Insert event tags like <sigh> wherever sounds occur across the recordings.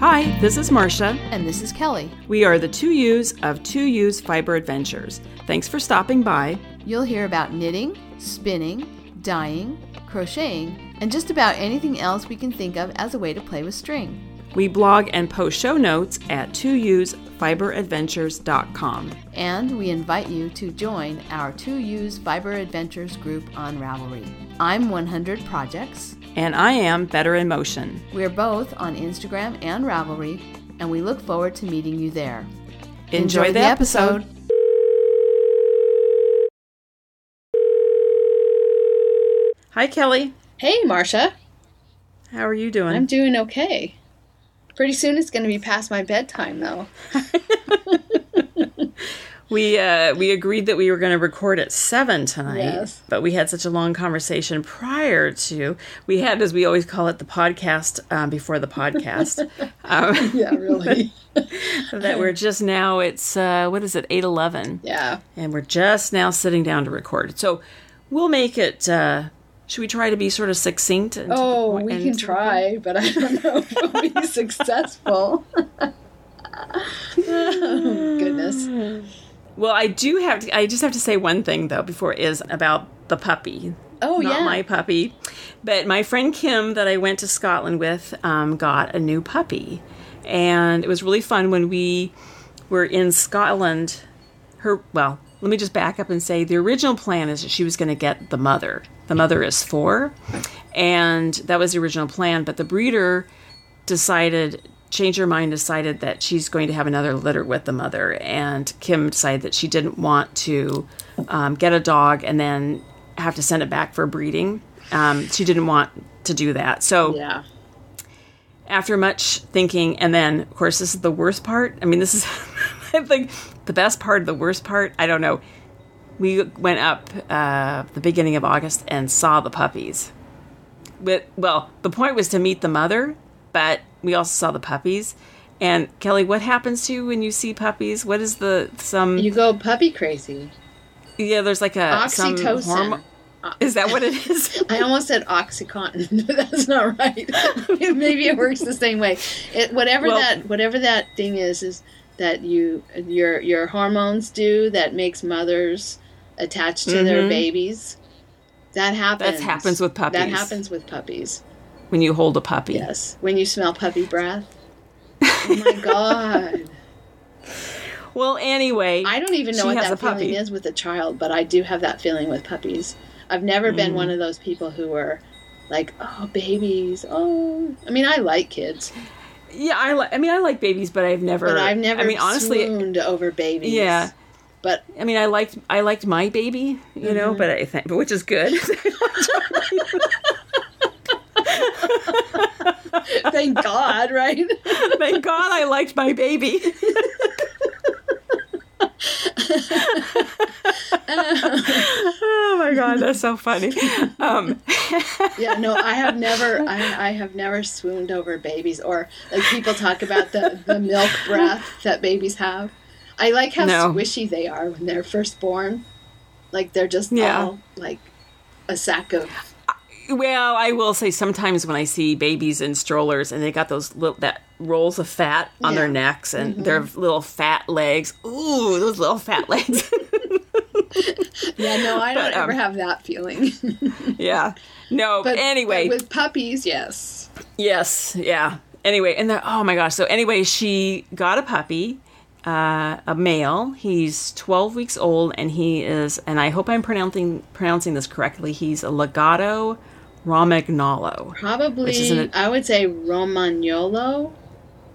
Hi, this is Marsha. And this is Kelly. We are the two ewes of Two Ewes Fiber Adventures. Thanks for stopping by. You'll hear about knitting, spinning, dyeing, crocheting, and just about anything else we can think of as a way to play with string. We blog and post show notes at TwoEwesFiberAdventures.com. And we invite you to join our Two Ewes Fiber Adventures group on Ravelry. I'm 100 Projects. And I am Better in Motion. We're both on Instagram and Ravelry, and we look forward to meeting you there. Enjoy, Enjoy the, the, episode. episode. Hi, Kelly. Hey, Marsha. How are you doing? I'm doing okay. Pretty soon it's going to be past my bedtime, though. <laughs> we uh, we agreed that we were going to record at seven tonight, yes. but we had such a long conversation prior to. We had, as we always call it, the podcast um, before the podcast. <laughs> um, yeah, really. <laughs> that we're just now. It's uh, what is it? Eight eleven. Yeah, and we're just now sitting down to record. So we'll make it. Uh, should we try to be sort of succinct? oh, we can try, but I don't know if we'll be <laughs> successful. oh, goodness. Well, I do have to. I just have to say one thing though before is about the puppy. Oh yeah. Not yeah, my puppy, but my friend Kim that I went to Scotland with um, got a new puppy, and it was really fun when we were in Scotland. Her well, let me just back up and say the original plan is that she was going to get the mother the mother is four, and that was the original plan. But the breeder decided, changed her mind, decided that she's going to have another litter with the mother. And Kim decided that she didn't want to um, get a dog and then have to send it back for breeding. Um, she didn't want to do that. So yeah. After much thinking, and then of course this is the worst part. I mean, this is <laughs> I think the best part, the worst part. I don't know we went up uh, the beginning of August and saw the puppies. With well, the point was to meet the mother, but we also saw the puppies. And Kelly, what happens to you when you see puppies? What is the some? You go puppy crazy. Yeah, there's like a oxytocin. Hormone. Is that what it <laughs> is? I almost said oxycontin, <laughs> but that's not right. <laughs> Maybe it works the same way. It, whatever well, that whatever that thing is is that you your your hormones do that makes mothers attached to mm-hmm. their babies. That happens. That happens with puppies. That happens with puppies. When you hold a puppy. Yes. When you smell puppy breath. Oh my <laughs> god. Well, anyway, I don't even know what that feeling is with a child, but I do have that feeling with puppies. I've never mm. been one of those people who were like, "Oh, babies." Oh, I mean, I like kids. Yeah, I like. I mean, I like babies, but I've never. But I've never. I mean, honestly, swooned over babies. Yeah, but I mean, I liked I liked my baby, you mm-hmm. know, but I think, but which is good. <laughs> <laughs> <laughs> Thank God, right? Thank God I liked my baby. <laughs> oh my god, that's so funny. Um. <laughs> yeah, no, I have never, I, I have never swooned over babies, or like people talk about the the milk breath that babies have. I like how no. squishy they are when they're first born. Like they're just yeah. all like a sack of. Well, I will say sometimes when I see babies in strollers and they got those little that rolls of fat on yeah. their necks and mm-hmm. their little fat legs. Ooh, those little fat <laughs> legs. yeah, no, I don't but, um, ever have that feeling. <laughs> yeah, no. But anyway, but with puppies, yes. Yes, yeah. Anyway, and the, oh my gosh. So anyway, she got a puppy uh, a male. He's 12 weeks old, and he is, and I hope I'm pronouncing pronouncing this correctly. He's a Lagotto Romagnolo. Probably, an, I would say Romagnolo.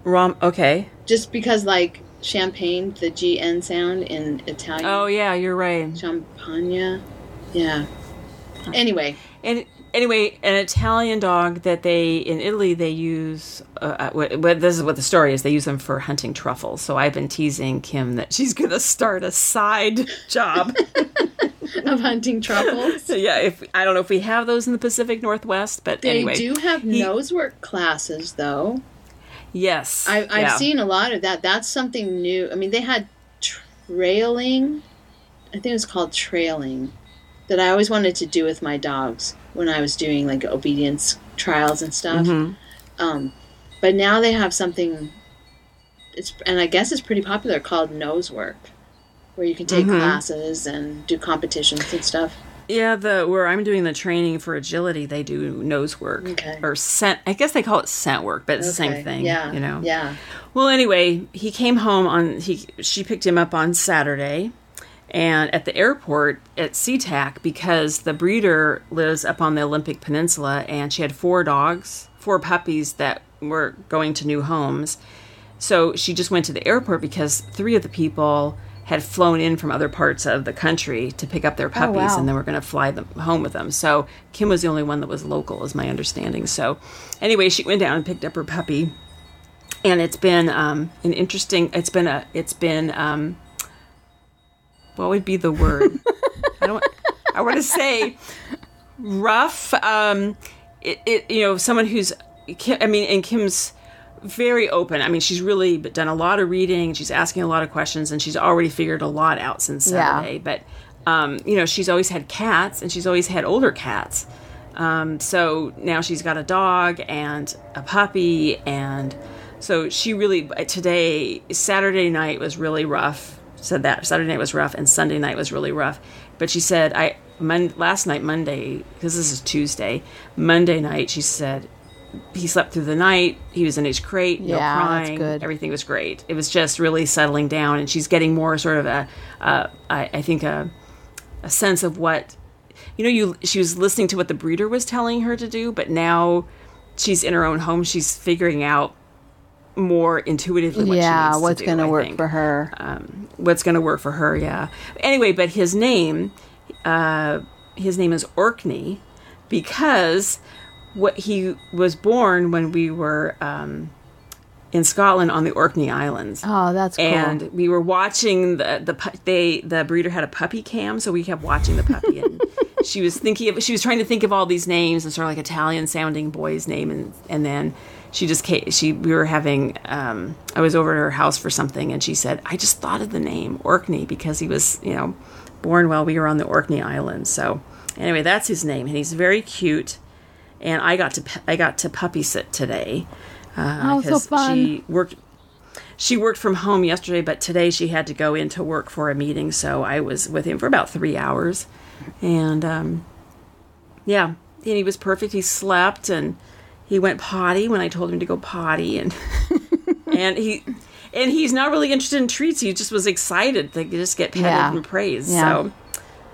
Rom. Okay. Just because, like champagne, the GN sound in Italian. Oh yeah, you're right. Champagne. Yeah. Anyway. And anyway, an Italian dog that they in Italy they use. Uh, uh what, what, this is what the story is. They use them for hunting truffles. So I've been teasing Kim that she's going to start a side <laughs> job <laughs> of hunting truffles. <laughs> yeah, if I don't know if we have those in the Pacific Northwest, but they anyway, do have he, nosework classes though. Yes, I, have yeah. seen a lot of that. That's something new. I mean, they had trailing. I think it was called trailing that I always wanted to do with my dogs when I was doing like obedience trials and stuff. Mm-hmm. Um, But now they have something. It's and I guess it's pretty popular called nose work, where you can take mm-hmm. classes and do competitions and stuff. Yeah, the where I'm doing the training for agility, they do nose work okay. or scent. I guess they call it scent work, but it's okay. the same thing. Yeah, you know. Yeah. Well, anyway, he came home on he. She picked him up on Saturday, and at the airport at SeaTac because the breeder lives up on the Olympic Peninsula, and she had four dogs, four puppies that were going to new homes. So she just went to the airport because three of the people had flown in from other parts of the country to pick up their oh, puppies oh, wow. and then we're going to fly them home with them. So Kim was the only one that was local, is my understanding. So anyway, she went down and picked up her puppy, and it's been um, an interesting. It's been a. It's been um, what would be the word? <laughs> I don't. I want to say rough. Um, it, it you know someone who's. I mean, and Kim's very open. I mean, she's really done a lot of reading. She's asking a lot of questions, and she's already figured a lot out since Saturday. Yeah. But um, you know, she's always had cats, and she's always had older cats. Um, so now she's got a dog and a puppy, and so she really today Saturday night was really rough. Said that Saturday night was rough, and Sunday night was really rough. But she said I Mon- last night Monday because this is Tuesday. Monday night she said he slept through the night. He was in his crate, no yeah, crying. Everything was great. It was just really settling down, and she's getting more sort of a, uh, I, I think a, a sense of what, you know, you she was listening to what the breeder was telling her to do, but now she's in her own home. She's figuring out more intuitively what yeah, what's going to work for her. Um, what's going to work for her? Yeah. Anyway, but his name, uh, his name is Orkney, because what he was born when we were um, in Scotland on the Orkney Islands. Oh, that's cool. And we were watching the the they the breeder had a puppy cam, so we kept watching the puppy and. <laughs> she was thinking of she was trying to think of all these names and sort of like Italian sounding boy's name and and then she just came, she we were having um, I was over at her house for something and she said I just thought of the name Orkney because he was you know born while we were on the Orkney Islands so anyway that's his name and he's very cute and I got to I got to puppy sit today. Uh, oh, so fun! She worked. She worked from home yesterday, but today she had to go into work for a meeting, so I was with him for about three hours, and um, yeah, and he was perfect. He slept and he went potty when I told him to go potty, and <laughs> and he and he's not really interested in treats. He just was excited to just get petted yeah. and praised. Yeah. So,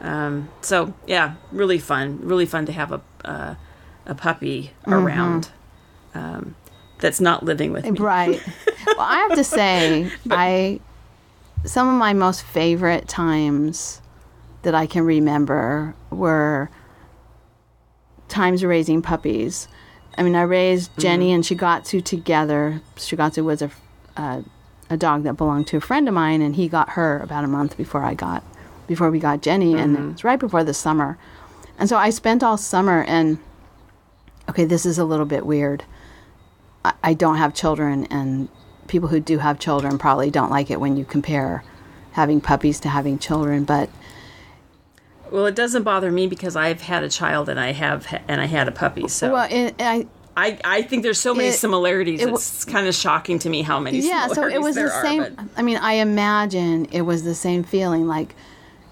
um, so yeah, really fun, really fun to have a. Uh, a puppy mm-hmm. around um, that's not living with me. Right. well, I have to say, <laughs> but, I some of my most favorite times that I can remember were times raising puppies. I mean, I raised mm-hmm. Jenny and Shigatsu together. Shigatsu was a, uh, a dog that belonged to a friend of mine, and he got her about a month before I got before we got Jenny, mm-hmm. and it was right before the summer. And so I spent all summer and okay, this is a little bit weird. I, I don't have children, and people who do have children probably don't like it when you compare having puppies to having children, but well, it doesn't bother me because I've had a child and I have and I had a puppy. So well, it, I. I, I think there's so many it, similarities. It, it's kind of shocking to me how many. Yeah, so it was the same. Are, I mean, I imagine it was the same feeling. Like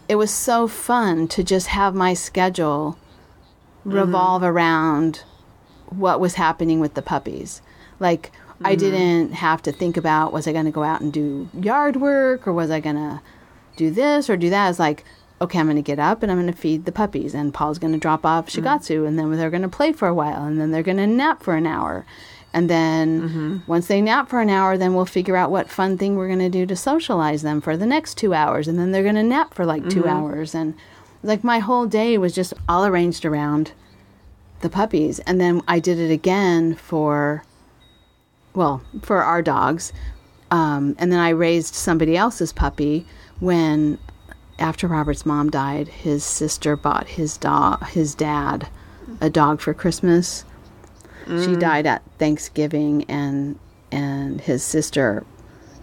it was so fun to just have my schedule revolve mm-hmm. around what was happening with the puppies. Like mm-hmm. I didn't have to think about was I going to go out and do yard work or was I going to do this or do that. It's like okay, I'm going to get up and I'm going to feed the puppies and Paul's going to drop off mm-hmm. Shigatsu mm-hmm. and then they're going to play for a while and then they're going to nap for an hour. And then mm-hmm. once they nap for an hour, then we'll figure out what fun thing we're going to do to socialize them for the next two hours. And then they're going to nap for like mm-hmm. two hours. And like my whole day was just all arranged around the puppies. And then I did it again for, well, for our dogs. Um, and then I raised somebody else's puppy when, after Robert's mom died, his sister bought his dog, his dad, a dog for Christmas. Mm. She died at Thanksgiving, and and his sister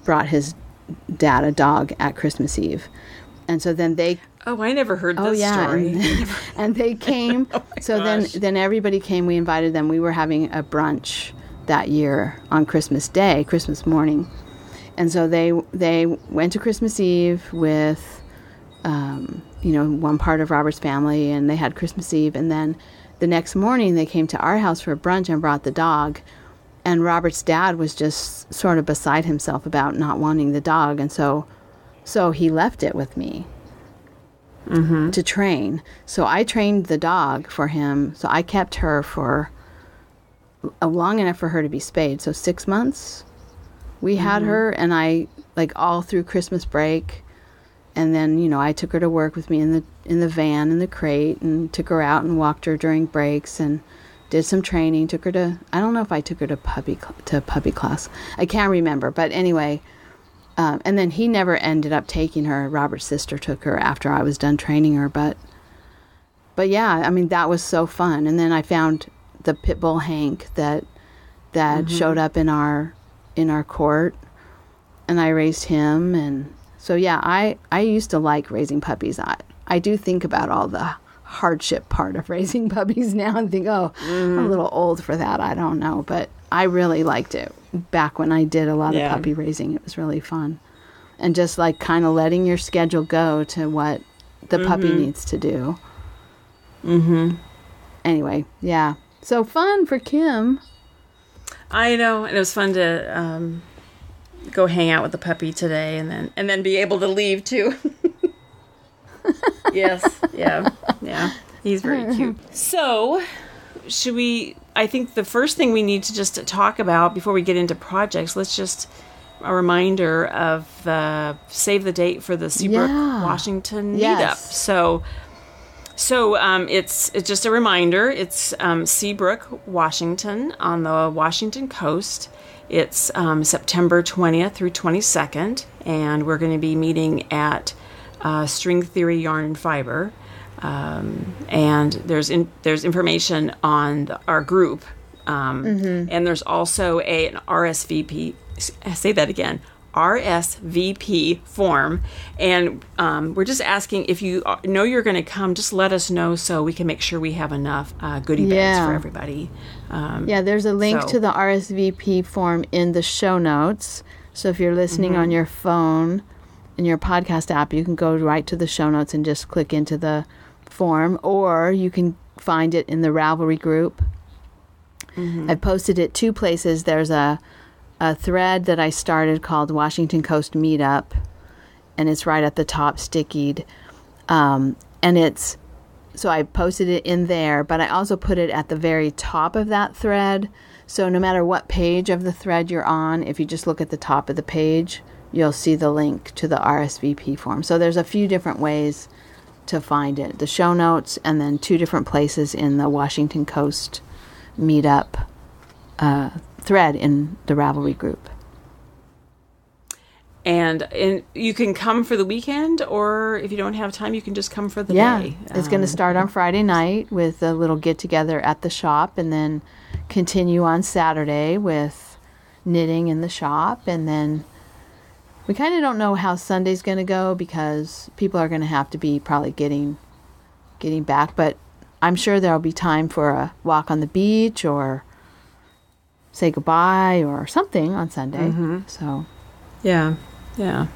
brought his dad a dog at Christmas Eve. And so then they Oh, I never heard oh, yeah. story. And, <laughs> and they <laughs> came. oh so gosh. then then everybody came. We invited them. We were having a brunch that year on Christmas Day, Christmas morning. And so they they went to Christmas Eve with um, you know, one part of Robert's family and they had Christmas Eve and then the next morning they came to our house for brunch and brought the dog and Robert's dad was just sort of beside himself about not wanting the dog and so so he left it with me mm-hmm. to train. So I trained the dog for him. So I kept her for a long enough for her to be spayed. So six months we had mm-hmm. her, and I like all through Christmas break. And then you know I took her to work with me in the in the van in the crate, and took her out and walked her during breaks, and did some training. Took her to I don't know if I took her to puppy to puppy class. I can't remember, but anyway, um, and then he never ended up taking her. Robert's sister took her after I was done training her. But, but yeah, I mean that was so fun. And then I found the pit bull Hank that that mm-hmm. showed up in our in our court, and I raised him. And so yeah, I I used to like raising puppies. I I do think about all the hardship part of <laughs> raising puppies now and think, oh, mm. I'm a mm-hmm. little old for that. I don't know, but I really liked it back when I did a lot yeah. of puppy raising. It was really fun. And just like kind of letting your schedule go to what the mm-hmm. puppy needs to do. Mm-hmm. Anyway, yeah. So fun for Kim. I know, and it was fun to um, go hang out with the puppy today, and then and then be able to leave too. <laughs> yes, yeah, yeah. He's very <laughs> cute. So, should we I think the first thing we need to just talk about before we get into projects, let's just a reminder of the save the date for the Seabrook, yeah. Washington yes. meetup. So, so um, it's it's just a reminder. It's um, Seabrook, Washington, on the Washington coast. It's um, September 20th through 22nd, and we're going to be meeting at uh, String Theory Yarn and Fiber. Um, and there's in, there's information on the, our group, um, mm-hmm. and there's also a an RSVP. Say that again. RSVP form, and um, we're just asking if you know you're going to come, just let us know so we can make sure we have enough uh, goodie bags for everybody. Um, yeah, there's a link so. to the RSVP form in the show notes. So if you're listening mm-hmm. on your phone in your podcast app, you can go right to the show notes and just click into the form, or you can find it in the Ravelry group. Mm-hmm. I've posted it two places. There's a a thread that I started called Washington Coast Meetup, and it's right at the top, stickied. Um, and it's so I posted it in there, but I also put it at the very top of that thread. So no matter what page of the thread you're on, if you just look at the top of the page, you'll see the link to the RSVP form. So there's a few different ways to find it the show notes, and then two different places in the Washington Coast meetup uh, thread in the Ravelry group. And, and you can come for the weekend, or if you don't have time, you can just come for the yeah, day. It's um, going to start on Friday night with a little get together at the shop, and then continue on Saturday with knitting in the shop, and then we kind of don't know how Sunday's going to go because people are going to have to be probably getting getting back, but I'm sure there'll be time for a walk on the beach or say goodbye or something on Sunday. Mm-hmm. So, yeah, yeah.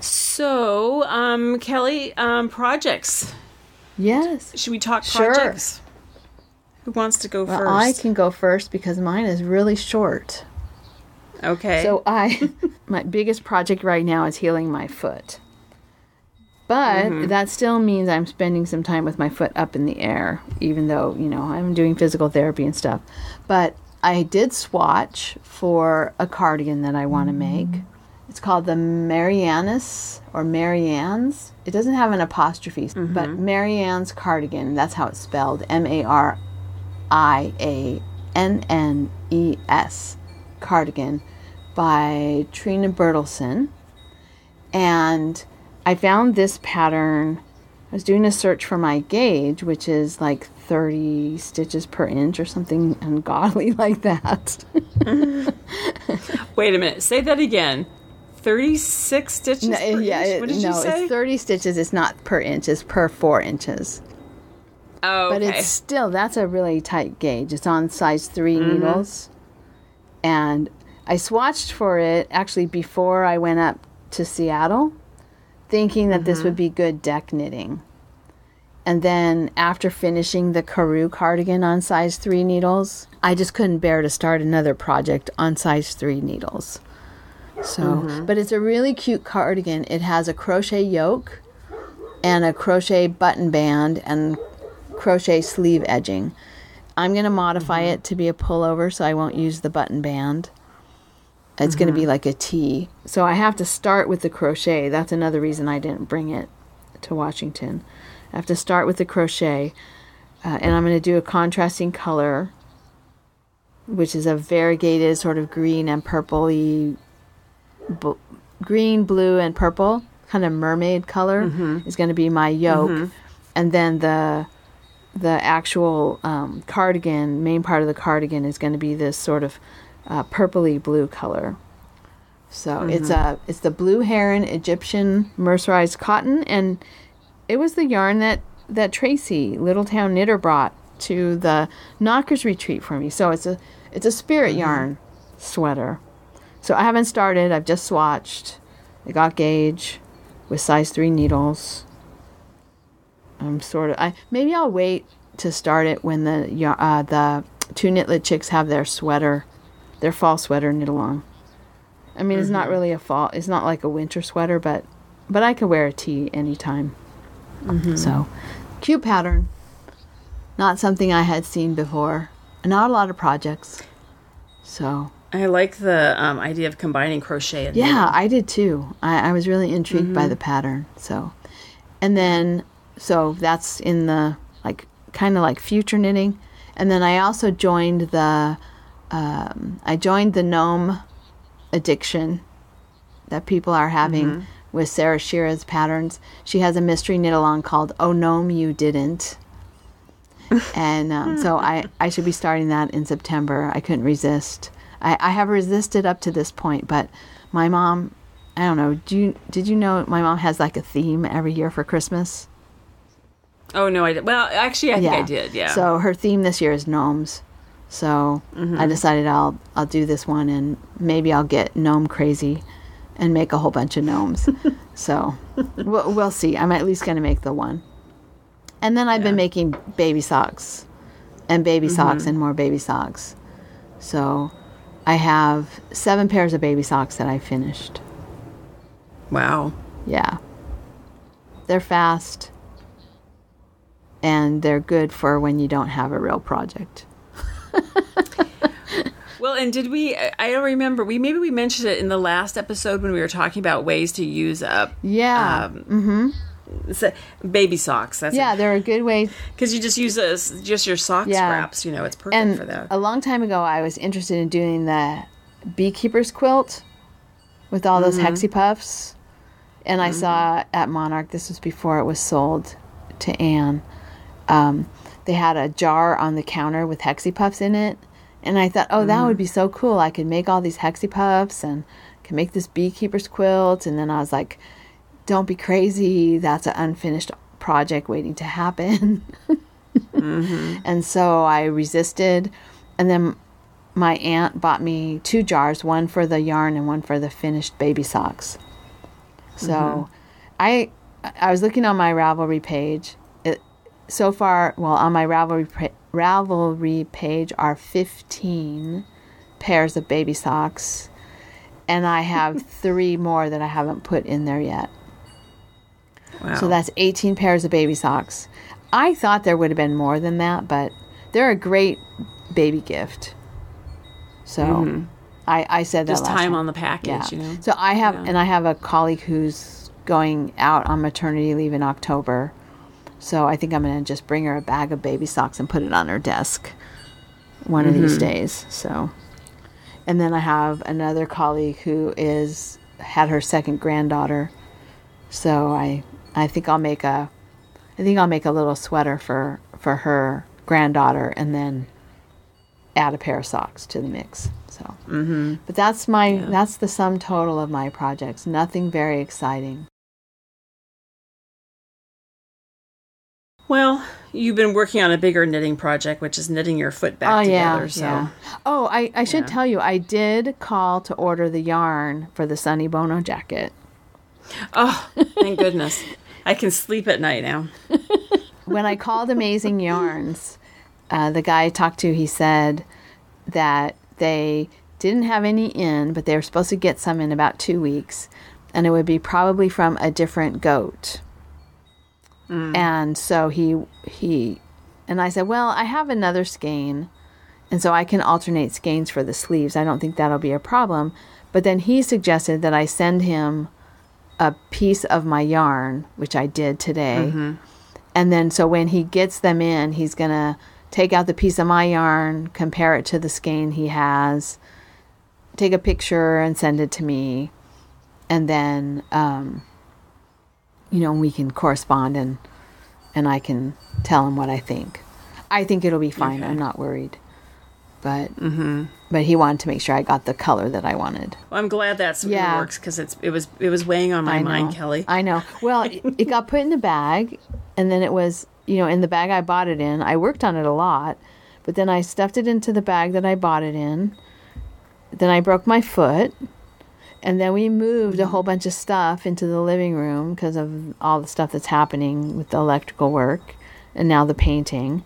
So, um, Kelly, um, projects. Yes. Should we talk projects? Sure. Who wants to go well, first? I can go first because mine is really short. Okay. So I, <laughs> my biggest project right now is healing my foot. But mm-hmm. that still means I'm spending some time with my foot up in the air, even though, you know, I'm doing physical therapy and stuff. But I did swatch for a cardigan that I want to make. It's called the Marianne's or Marianne's. It doesn't have an apostrophe, mm-hmm. but Marianne's cardigan. That's how it's spelled M A R I A N N E S cardigan by Trina Bertelsen. And I found this pattern. I was doing a search for my gauge, which is like 30 stitches per inch or something <laughs> ungodly like that. Wait a minute. Say that again. 36 stitches no, yeah, inch? What did no, you say? it's 30 stitches. It's not per inch. It's per four inches. Oh, but it's still that's a really tight gauge. It's on size 3 Mm-hmm. needles, and I swatched for it actually before I went up to Seattle, thinking that Mm-hmm. this would be good deck knitting. And then after finishing the Carew cardigan on size three needles, I just couldn't bear to start another project on size three needles. So, Mm-hmm. but it's a really cute cardigan. It has a crochet yoke and a crochet button band and crochet sleeve edging. I'm going to modify it to be a pullover so I won't use the button band. It's going to be like a T. So I have to start with the crochet. That's another reason I didn't bring it to Washington. I have to start with the crochet, uh, and I'm going to do a contrasting color, which is a variegated sort of green and purpley, bl- green, blue, and purple kind of mermaid color is going to be my yoke, and then the the actual um, cardigan, main part of the cardigan, is going to be this sort of uh, purpley blue color. So it's a it's the blue heron Egyptian mercerized cotton, and it was the yarn that that Tracy Littletown Knitter brought to the Knockers retreat for me. So it's a it's a spirit yarn sweater. So I haven't started. I've just swatched. I got gauge with size three needles. I'm sort of. I maybe I'll wait to start it when the uh, the two Knit Lit chicks have their sweater, their fall sweater knit along. I mean, it's not mm-hmm. really a fall. It's not like a winter sweater, but but I could wear a tee anytime. Mm-hmm. So, cute pattern. Not something I had seen before. Not a lot of projects. So I like the um, idea of combining crochet and yeah, I did too. I, I was really intrigued by mm-hmm. the pattern. So, and then so that's in the like kind of like future knitting, and then I also joined the um, I joined the gnome addiction that people are having with Sara Schira's patterns. She has a mystery knit along called "Oh Gnome You Didn't." <laughs> and um, so I, I should be starting that in September. I couldn't resist. I, I have resisted up to this point, but my mom, I don't know. Do you did you know my mom has like a theme every year for Christmas? Oh no, I did. Well, actually, I think I did. Yeah. So her theme this year is gnomes. So I mm-hmm. decided I'll I'll do this one and maybe I'll get gnome crazy and make a whole bunch of gnomes. <laughs> so we'll, we'll see. I'm at least going to make the one. And then I've been making baby socks and baby mm-hmm. socks and more baby socks. So I have seven pairs of baby socks that I finished. wow. Yeah. They're fast and they're good for when you don't have a real project. Well, and did we? I don't remember. We maybe we mentioned it in the last episode when we were talking about ways to use up Yeah. um, so- baby socks. That's yeah, they're a good way. because you just use a, just your sock Yeah. scraps. You know, it's perfect And for that. a long time ago, I was interested in doing the beekeeper's quilt with all those hexie puffs. And I saw at Monarch, this was before it was sold to Anne, um, they had a jar on the counter with hexie puffs in it. And I thought, oh, that would mm-hmm. be so cool. I could make all these hexie puffs and can make this beekeeper's quilt. And then I was like, don't be crazy. That's an unfinished project waiting to happen. Mm-hmm. <laughs> And so I resisted. And then my aunt bought me two jars, one for the yarn and one for the finished baby socks. So mm-hmm. I I was looking on my Ravelry page. So far, well, on my Ravelry Ravelry page are 15 pairs of baby socks, and I have <laughs> three more that I haven't put in there yet. wow. So that's 18 pairs of baby socks. I thought there would have been more than that, but they're a great baby gift. So mm-hmm. I, I said that just last time on the package. yeah. You know. So I have, Yeah. and I have a colleague who's going out on maternity leave in October. So I think I'm going to just bring her a bag of baby socks and put it on her desk one of Mm-hmm. these days. So, and then I have another colleague who is had her second granddaughter. So I I think I'll make a I think I'll make a little sweater for for her granddaughter and then add a pair of socks to the mix. So, but that's my that's the sum total of my projects. Nothing very exciting. Well, you've been working on a bigger knitting project, which is knitting your foot back Oh together. yeah, so yeah. Oh, I, I should Yeah. tell you, I did call to order the yarn for the Sunny Bono jacket. oh, thank <laughs> goodness, I can sleep at night now. <laughs> when I called Amazing Yarns, uh, the guy I talked to, he said that they didn't have any in, but they were supposed to get some in about two weeks, and it would be probably from a different goat. And so he he, and I said, well, I have another skein, and so I can alternate skeins for the sleeves. I don't think that'll be a problem. But then he suggested that I send him a piece of my yarn, which I did today. And then, so when he gets them in, he's going to take out the piece of my yarn, compare it to the skein he has, take a picture and send it to me. And then, um, you know, we can correspond and, and I can tell him what I think. I think it'll be fine. Okay. I'm not worried. But, mm-hmm. but he wanted to make sure I got the color that I wanted. Well, I'm glad that's Yeah. it works because it's it was it was weighing on my mind. Kelly. I know. Well, it, it got put in the bag, and then it was, you know, in the bag I bought it in. I worked on it a lot, but then I stuffed it into the bag that I bought it in. Then I broke my foot, and then we moved a whole bunch of stuff into the living room because of all the stuff that's happening with the electrical work, and now the painting,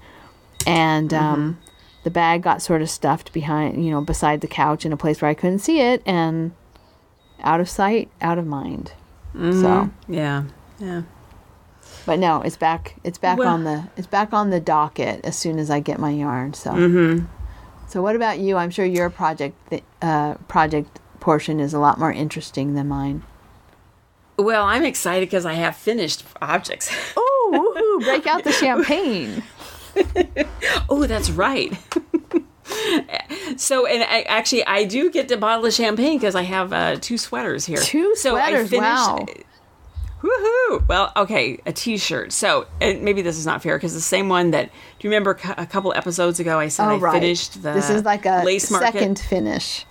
and um, the bag got sort of stuffed behind, you know, beside the couch in a place where I couldn't see it, and out of sight, out of mind. So. yeah, yeah. But no, it's back. It's back Well- on the. It's back on the docket as soon as I get my yarn. So. Mm-hmm. So what about you? I'm sure your project th- uh, project portion is a lot more interesting than mine. Well, I'm excited because I have finished objects. <laughs> Oh, woohoo! Break out the champagne. <laughs> oh, that's right. <laughs> so, and I, actually, I do get the bottle of champagne because I have uh, two sweaters here. Two So I sweaters, finished- wow. Woohoo! Well, okay, a T-shirt. So, and maybe this is not fair because the same one that do you remember a couple episodes ago I said Oh I right. finished the this is like a lace market. second finish.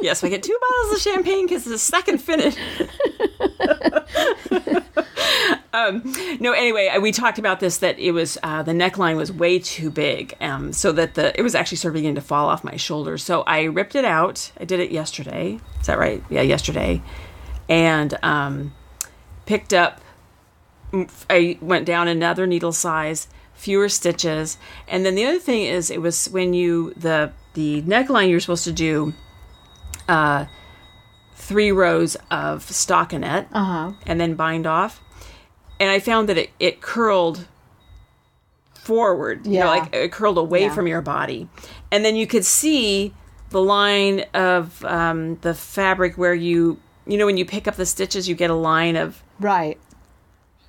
Yes, I get two bottles of champagne because it's the second finish. <laughs> um, no, anyway, we talked about this that it was uh, the neckline was way too big, um, so that the it was actually sort of beginning to fall off my shoulders. So I ripped it out. I did it yesterday. Is that right? Yeah, yesterday, and um, picked up. I went down another needle size, fewer stitches, and then the other thing is it was when you the the neckline you're supposed to do uh, three rows of stockinette Uh-huh. and then bind off. And I found that it, it curled forward, you know, Yeah. like it curled away Yeah. from your body. And then you could see the line of um, the fabric where you, you know, when you pick up the stitches, you get a line of Right.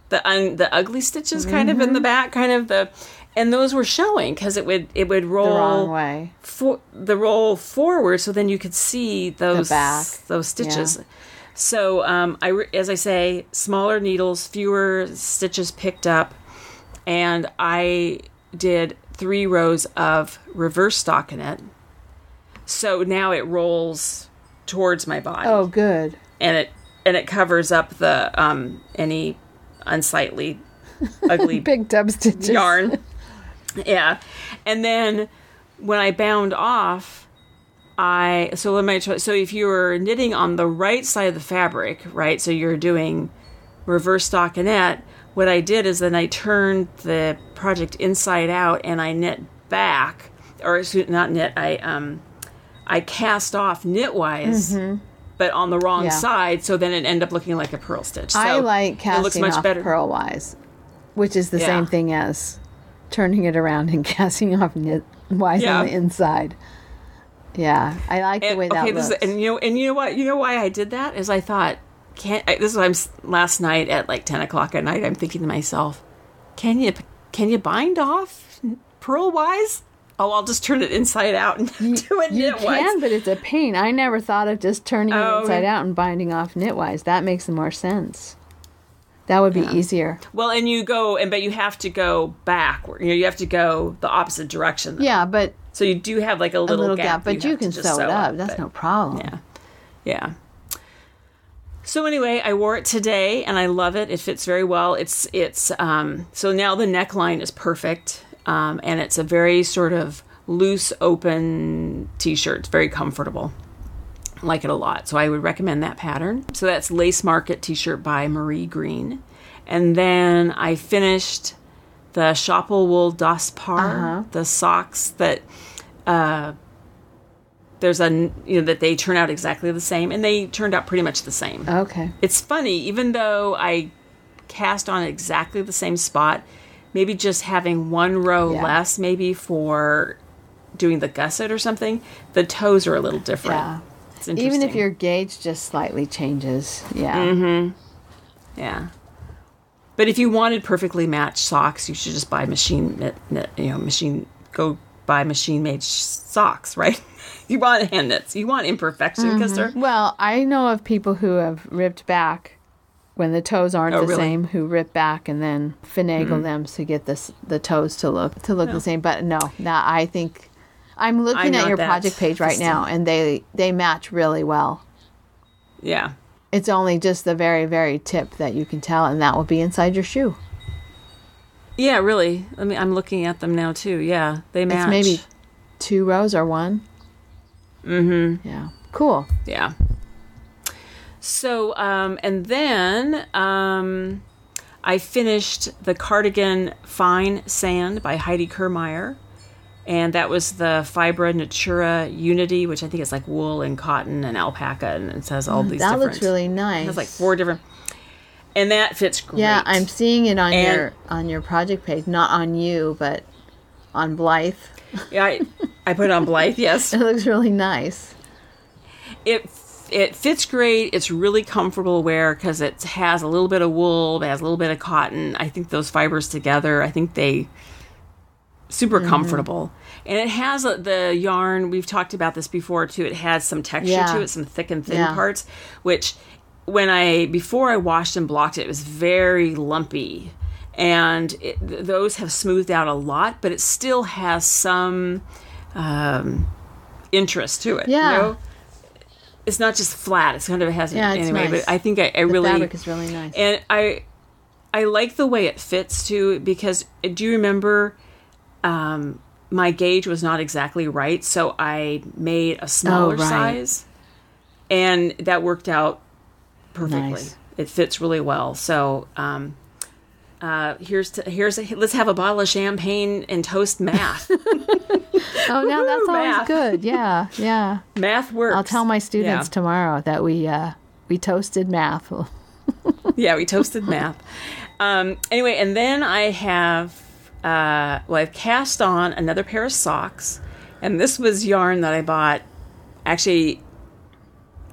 the un, the ugly stitches kind of in Mm-hmm. the back, kind of the, and those were showing because it would it would The roll wrong way. for the roll forward so then you could see those back. those stitches Yeah. so um, I as I say smaller needles fewer stitches picked up and I did three rows of reverse stockinette so now it rolls towards my body Oh, good. and it and it covers up the um, any unsightly ugly <laughs> Big dub stitches. yarn. <laughs> <laughs> yeah. And then when I bound off, I so let me try, so if you were knitting on the right side of the fabric, right? So you're doing reverse stockinette. What I did is then I turned the project inside out and I knit back, or not knit. I um, I cast off knitwise, but on the wrong Yeah. side. So then it ended up looking like a purl stitch. So I like it casting looks much off better. purlwise, which is the Yeah. same thing as turning it around and <laughs> casting off knit wise Yeah. on the inside. Yeah, I like the way that okay, looks. this is, and you know, and you know what? You know why I did that is I thought, can't. I, this is I'm last night at like ten o'clock at night. I'm thinking to myself, can you can you bind off pearl wise? Oh, I'll just turn it inside out and <laughs> do it you knitwise. can, but it's a pain. I never thought of just turning Oh, it inside out and binding off knitwise. That makes more sense. That would be easier. Well, and you go and but you have to go back. You know, you have to go the opposite direction. though. Yeah, but So you do have like a a little, little gap, gap. But you, to can just sew it up. That's but- no problem. Yeah, yeah. So anyway, I wore it today and I love it. It fits very well. It's it's um, so now the neckline is perfect, um, and it's a very sort of loose, open t-shirt. It's very comfortable. Like it a lot. So I would recommend that pattern. So that's Lace Market t-shirt by Marie Green, and then I finished the Schoppel-Wolle Das Paar, Uh-huh. the socks that. Uh, there's a you know that they turn out exactly the same and they turned out pretty much the same Okay. it's funny even though i cast on exactly the same spot maybe just having one row Yeah. less maybe for doing the gusset or something the toes are a little different Yeah. Even if your gauge just slightly changes. Yeah. Mm-hmm. yeah but if you wanted perfectly matched socks you should just buy machine knit, you know machine go buy machine made socks right <laughs> you want hand knits you want imperfection mm-hmm. because they're Well, I know of people who have ripped back when the toes aren't Oh, the really? same, who rip back and then finagle mm-hmm. them to get this the toes to look to look the same. But no, now I think I'm looking I'm at your project page right now, and they they match really well. yeah It's only just the very very tip that you can tell, and that will be inside your shoe. Yeah, really. I mean, I'm looking at them now too. Yeah, they match. It's maybe two rows or one. Mm-hmm. Yeah. Cool. Yeah. So, um, and then um, I finished the cardigan Fine Sand by Heidi Kirrmeier. And that was the Fibra Natura Unity, which I think is like wool and cotton and alpaca, and it says all mm, these That different. looks really nice. It has like four different, and that fits great. Yeah, I'm seeing it on And- your on your project page, not on you, but on Blythe. Yeah, I, I put it on Blythe. <laughs> Yes, It looks really nice. it it fits great. It's really comfortable to wear because it has a little bit of wool, it has a little bit of cotton. I think those fibers together, I think they super Mm-hmm. comfortable. And it has the yarn. We've talked about this before too. It has some texture Yeah. to it, some thick and thin Yeah. parts, which when I before I washed and blocked it, it was very lumpy. And it, th- those have smoothed out a lot, but it still has some um, interest to it. Yeah. You know? it's not just flat. It's kind of has Yeah, anyway. nice. But I think I, I The really fabric is really nice. and I I like the way it fits too because do you remember um, my gauge was not exactly right, so I made a smaller Oh, right. size, and that worked out perfectly. Nice. It fits really well. So. Um, uh, here's to, here's a, let's have a bottle of champagne and toast math. <laughs> Oh, now that's Woohoo, always math. good. Yeah, yeah. math works. I'll tell my students Yeah. tomorrow that we uh we toasted math. <laughs> yeah, we toasted math. Um, anyway, and then I have, uh, well, I've cast on another pair of socks, and this was yarn that I bought. Actually,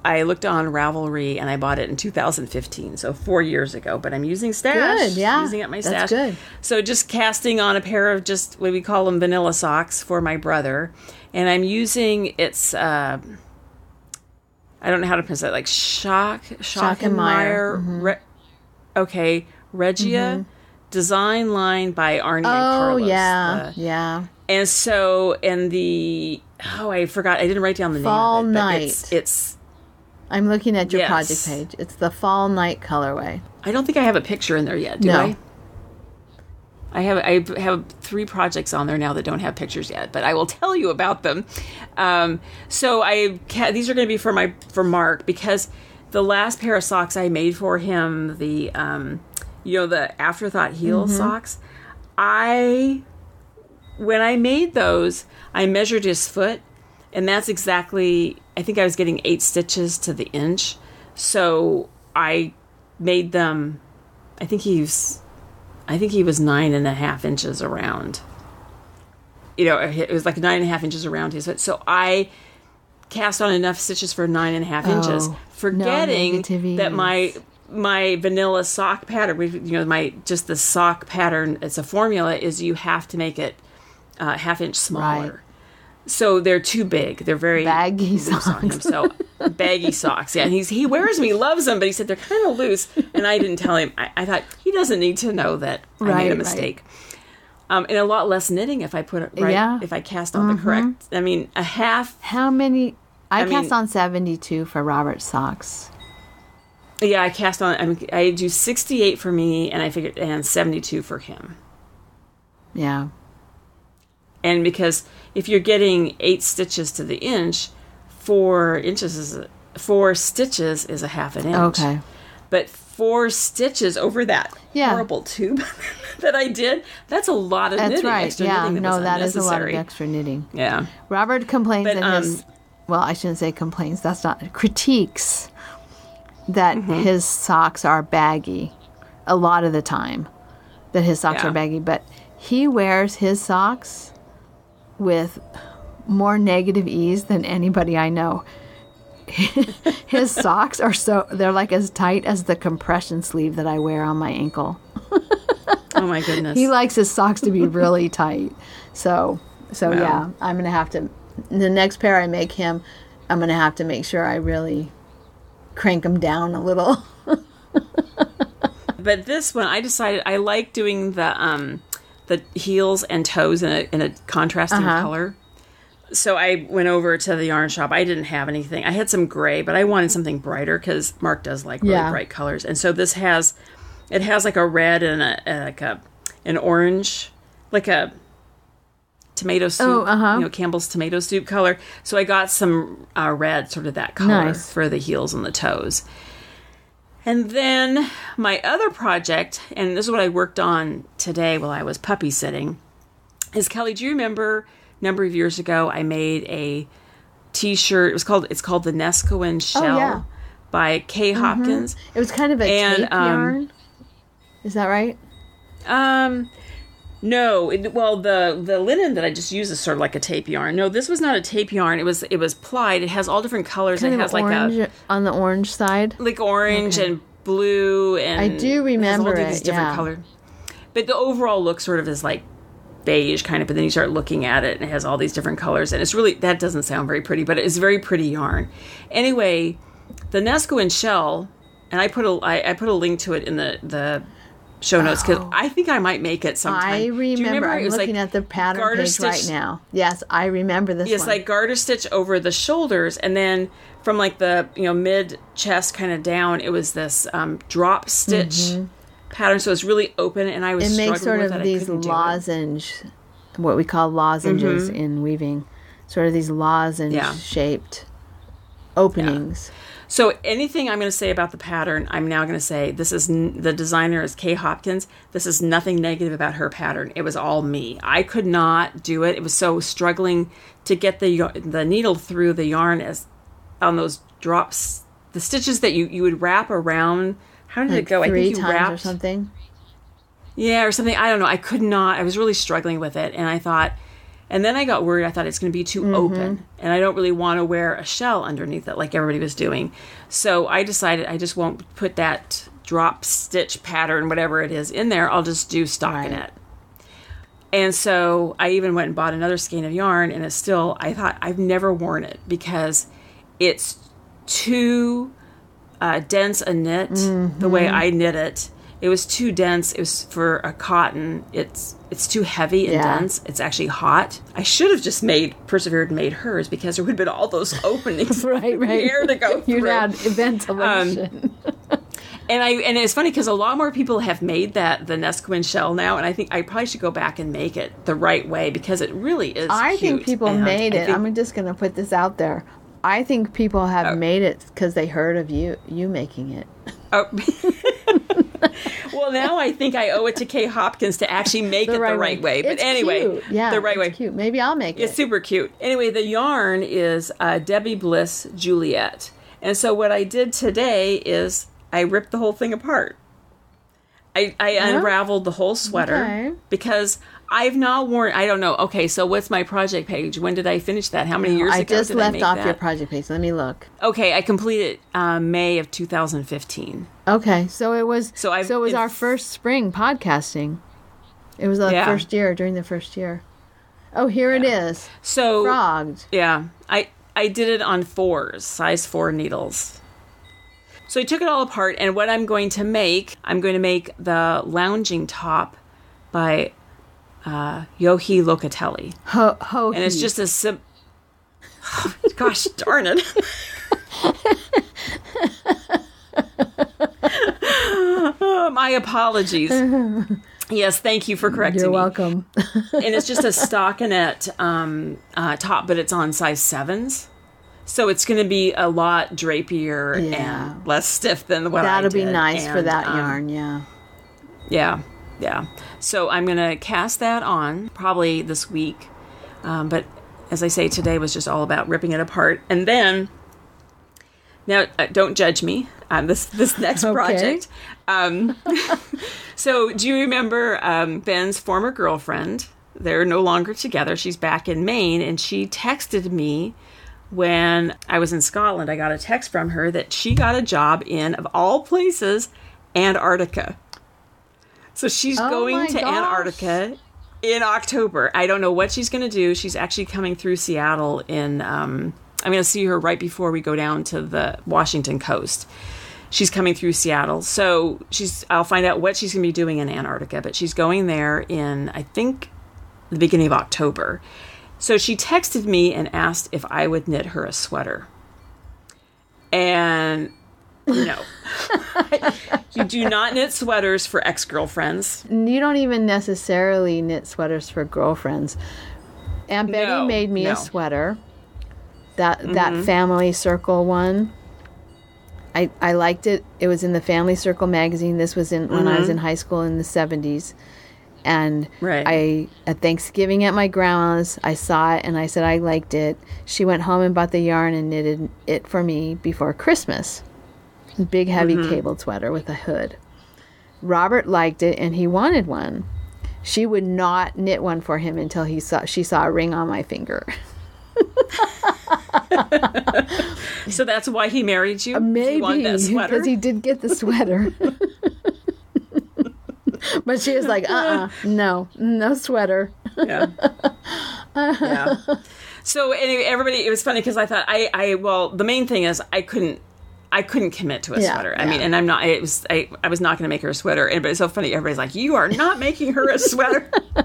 I looked on Ravelry and I bought it in 2015, so four years ago. But I'm using stash. Good, yeah. using up my That's stash. good. So just casting on a pair of just what we call them vanilla socks for my brother, and I'm using it's. Uh, I don't know how to pronounce it. Like Shock, Schockenmeyer. Schockenmeyer. Re- okay, Regia, design line by Arne and Carlos. Oh yeah, The- yeah. and so, and the oh, I forgot. I didn't write down the Fall name. But Night. It's, it's. I'm looking at your Yes. project page. It's the fall night colorway. I don't think I have a picture in there yet. Do No. I? I have I have three projects on there now that don't have pictures yet, but I will tell you about them. Um, so I these are going to be for my for Mark because the last pair of socks I made for him, the um, you know the afterthought heel mm-hmm. socks, I when I made those, I measured his foot, and that's exactly. I think I was getting eight stitches to the inch, so I made them. I think he's. I think he was nine and a half inches around. You know, it was like nine and a half inches around his foot. So I cast on enough stitches for nine and a half inches, Oh, forgetting negative ease. that my my vanilla sock pattern, you know, my just the sock pattern. It's a formula. Is you have to make it uh, half inch smaller. Right. So they're too big. They're very Baggy loose on him. socks. So baggy <laughs> socks. Yeah, and he's he wears them. He loves them, but he said they're kind of loose. And I didn't tell him. I, I thought he doesn't need to know that I Right, made a right. mistake. Um, and a lot less knitting if I put it right. Yeah. Mm-hmm. If I cast on the correct. I mean, a half. How many? I, I cast mean- on 72 for Robert socks. Yeah, I cast on. I, mean, I do sixty-eight for me, and I figured and seventy-two for him. Yeah. And because if you're getting eight stitches to the inch, four inches is a, four stitches is a half an inch. Okay. But four stitches over that Yeah. horrible tube <laughs> that I did, that's a lot of That's knitting. right. Extra Yeah. knitting that No, that is a lot of extra knitting. Yeah. Robert complains But, in his um, well, I shouldn't say complains. That's not critiques that Mm-hmm. his socks are baggy a lot of the time. That his socks Yeah. are baggy, but he wears his socks with more negative ease than anybody I know. <laughs> his socks are so they're like as tight as the compression sleeve that I wear on my ankle. <laughs> Oh my goodness. He likes his socks to be really <laughs> tight. So, so Wow. yeah, I'm gonna have to. The next pair I make him, I'm gonna have to make sure I really crank them down a little. <laughs> but this one, I decided I like doing the um the heels and toes in a in a contrasting Uh-huh. color. So I went over to the yarn shop. I didn't have anything. I had some gray, but I wanted something brighter because Mark does like really Yeah. bright colors. And so this has, it has like a red and a, and like a an orange, like a tomato soup. Oh, uh-huh. You know Campbell's tomato soup color. So I got some uh, red, sort of that color Nice. for the heels and the toes. And then my other project, and this is what I worked on today while I was puppy sitting, is Kelly. Do you remember a number of years ago I made a T-shirt? It was called it's called the Neskowin Shell Oh, yeah. by Kay Hopkins. It was kind of a And, tape um, yarn. Is that right? Um, no, it, well the the linen that I just used is sort of like a tape yarn. No, this was not a tape yarn. It was it was plied. It has all different colors. Kind it has like orange a on the orange side. like orange and blue and I do it has all remember these it, different yeah. color. But the overall look sort of is like beige kind of, but then you start looking at it and it has all these different colors and it's really that doesn't sound very pretty, but it's very pretty yarn. Anyway, the Neskowin shell, and I put a I, I put a link to it in the the show notes because I think I might make it sometime. I you remember. I'm was looking like at the pattern garter page right now. Yes, I remember this It's one. like garter stitch over the shoulders, and then from like the you know mid chest kind of down, it was this um, drop stitch pattern. So it's really open, and I was Mm-hmm. it makes sort with of. These couldn't do it. lozenge, what we call lozenges Mm-hmm. in weaving, sort of these lozenge Yeah. shaped openings. So anything I'm going to say about the pattern, I'm now going to say this is n- the designer is Kay Hopkins. This is nothing negative about her pattern. It was all me. I could not do it. It was so struggling to get the the needle through the yarn as on those drops, the stitches that you you would wrap around. How did Like it go? I think you times wrapped or something. Yeah, or something. I don't know. I could not. I was really struggling with it, and I thought, and then I got worried. I thought it's going to be too Mm-hmm. open, and I don't really want to wear a shell underneath it like everybody was doing. So I decided I just won't put that drop stitch pattern, whatever it is, in there. I'll just do stockinette. Right. And so I even went and bought another skein of yarn, and it's still. I thought I've never worn it because it's too uh, dense a knit. The way Mm-hmm. I knit it, it was too dense. It was for a cotton. It's it's too heavy and Yeah. dense. It's actually hot. I should have just made persevered and made hers because there would have been all those <laughs> openings, Right, right. air to go <laughs> through. You through. had um, ventilation. <laughs> And I and it's funny because a lot more people have made that the Neskowin shell now, and I think I probably should go back and make it the right way because it really is. I think people made it. think- I'm just going to put this out there. I think people have Oh. made it because they heard of you you making it. Oh. <laughs> well, now I think I owe it to Kay Hopkins to actually make it the right way. But It's anyway, cute. yeah, the right it's way. Cute. Maybe I'll make It's it. super cute. Anyway, the yarn is uh, Debbie Bliss Juliet. And so what I did today is I ripped the whole thing apart. I, I unraveled the whole sweater Okay. because I've not worn. I don't know. Okay, so what's my project page? When did I finish that? How many years I ago just did I left off that? your project page. Let me look. okay, I completed uh, May of 2015. Okay, so it was So so, I've- it was our first spring podcasting. It was the Yeah. first year during the first year. Oh, here it is. So Frogged. Yeah, I I did it on fours, size four needles. So I took it all apart, and what I'm going to make, I'm going to make the lounging top by uh, Yohi Locatelli, Ho ho. and it's just a sim. <sighs> Gosh darn it! Oh, <laughs> my apologies. yes, thank you for correcting You're me. welcome. <laughs> and it's just a stockinette um, uh, top, but it's on size sevens. So it's going to be a lot drapier Yeah. and less stiff than what I That'll be nice for that um, yarn, yeah. Yeah, yeah. So I'm going to cast that on probably this week. Um, but as I say, today was just all about ripping it apart. And then, now uh, don't judge me on this this <laughs> next Okay. project. Um, <laughs> so do you remember um, Ben's former girlfriend? They're no longer together. She's back in Maine, and she texted me when I was in Scotland. I got a text from her that she got a job in, of all places, Antarctica. So she's Oh going to gosh. Antarctica in October. I don't know what she's going to do. She's actually coming through Seattle in. Um, I'm going to see her right before we go down to the Washington coast. She's coming through Seattle, so she's. I'll find out what she's going to be doing in Antarctica, but she's going there in I think the beginning of October. So she texted me and asked if I would knit her a sweater. And no, you do not knit sweaters for ex girlfriends. You don't even necessarily knit sweaters for girlfriends. Aunt Betty No, made me no. a sweater. That that Mm-hmm. family circle one. I I liked it. It was in the Family Circle magazine. This was in when I was in high school in the 70s. And Mm-hmm. Right. I at Thanksgiving at my grandma's, I saw it and I said I liked it. She went home and bought the yarn and knitted it for me before Christmas. Big heavy Mm-hmm. cabled sweater with a hood. Robert liked it and he wanted one. She would not knit one for him until he saw she saw a ring on my finger. <laughs> So that's why he married you. Maybe you want that sweater. because he did get the sweater. <laughs> but she was like, "Uh, uh no, no sweater." yeah. <laughs> yeah. So anyway, everybody, it was funny because I thought I, I, well, the main thing is I couldn't, I couldn't commit to a Yeah, sweater. I yeah. mean, and I'm not. It was, I, I was not going to make her a sweater. And but it's so funny. Everybody's like, you are not making her a sweater. <laughs>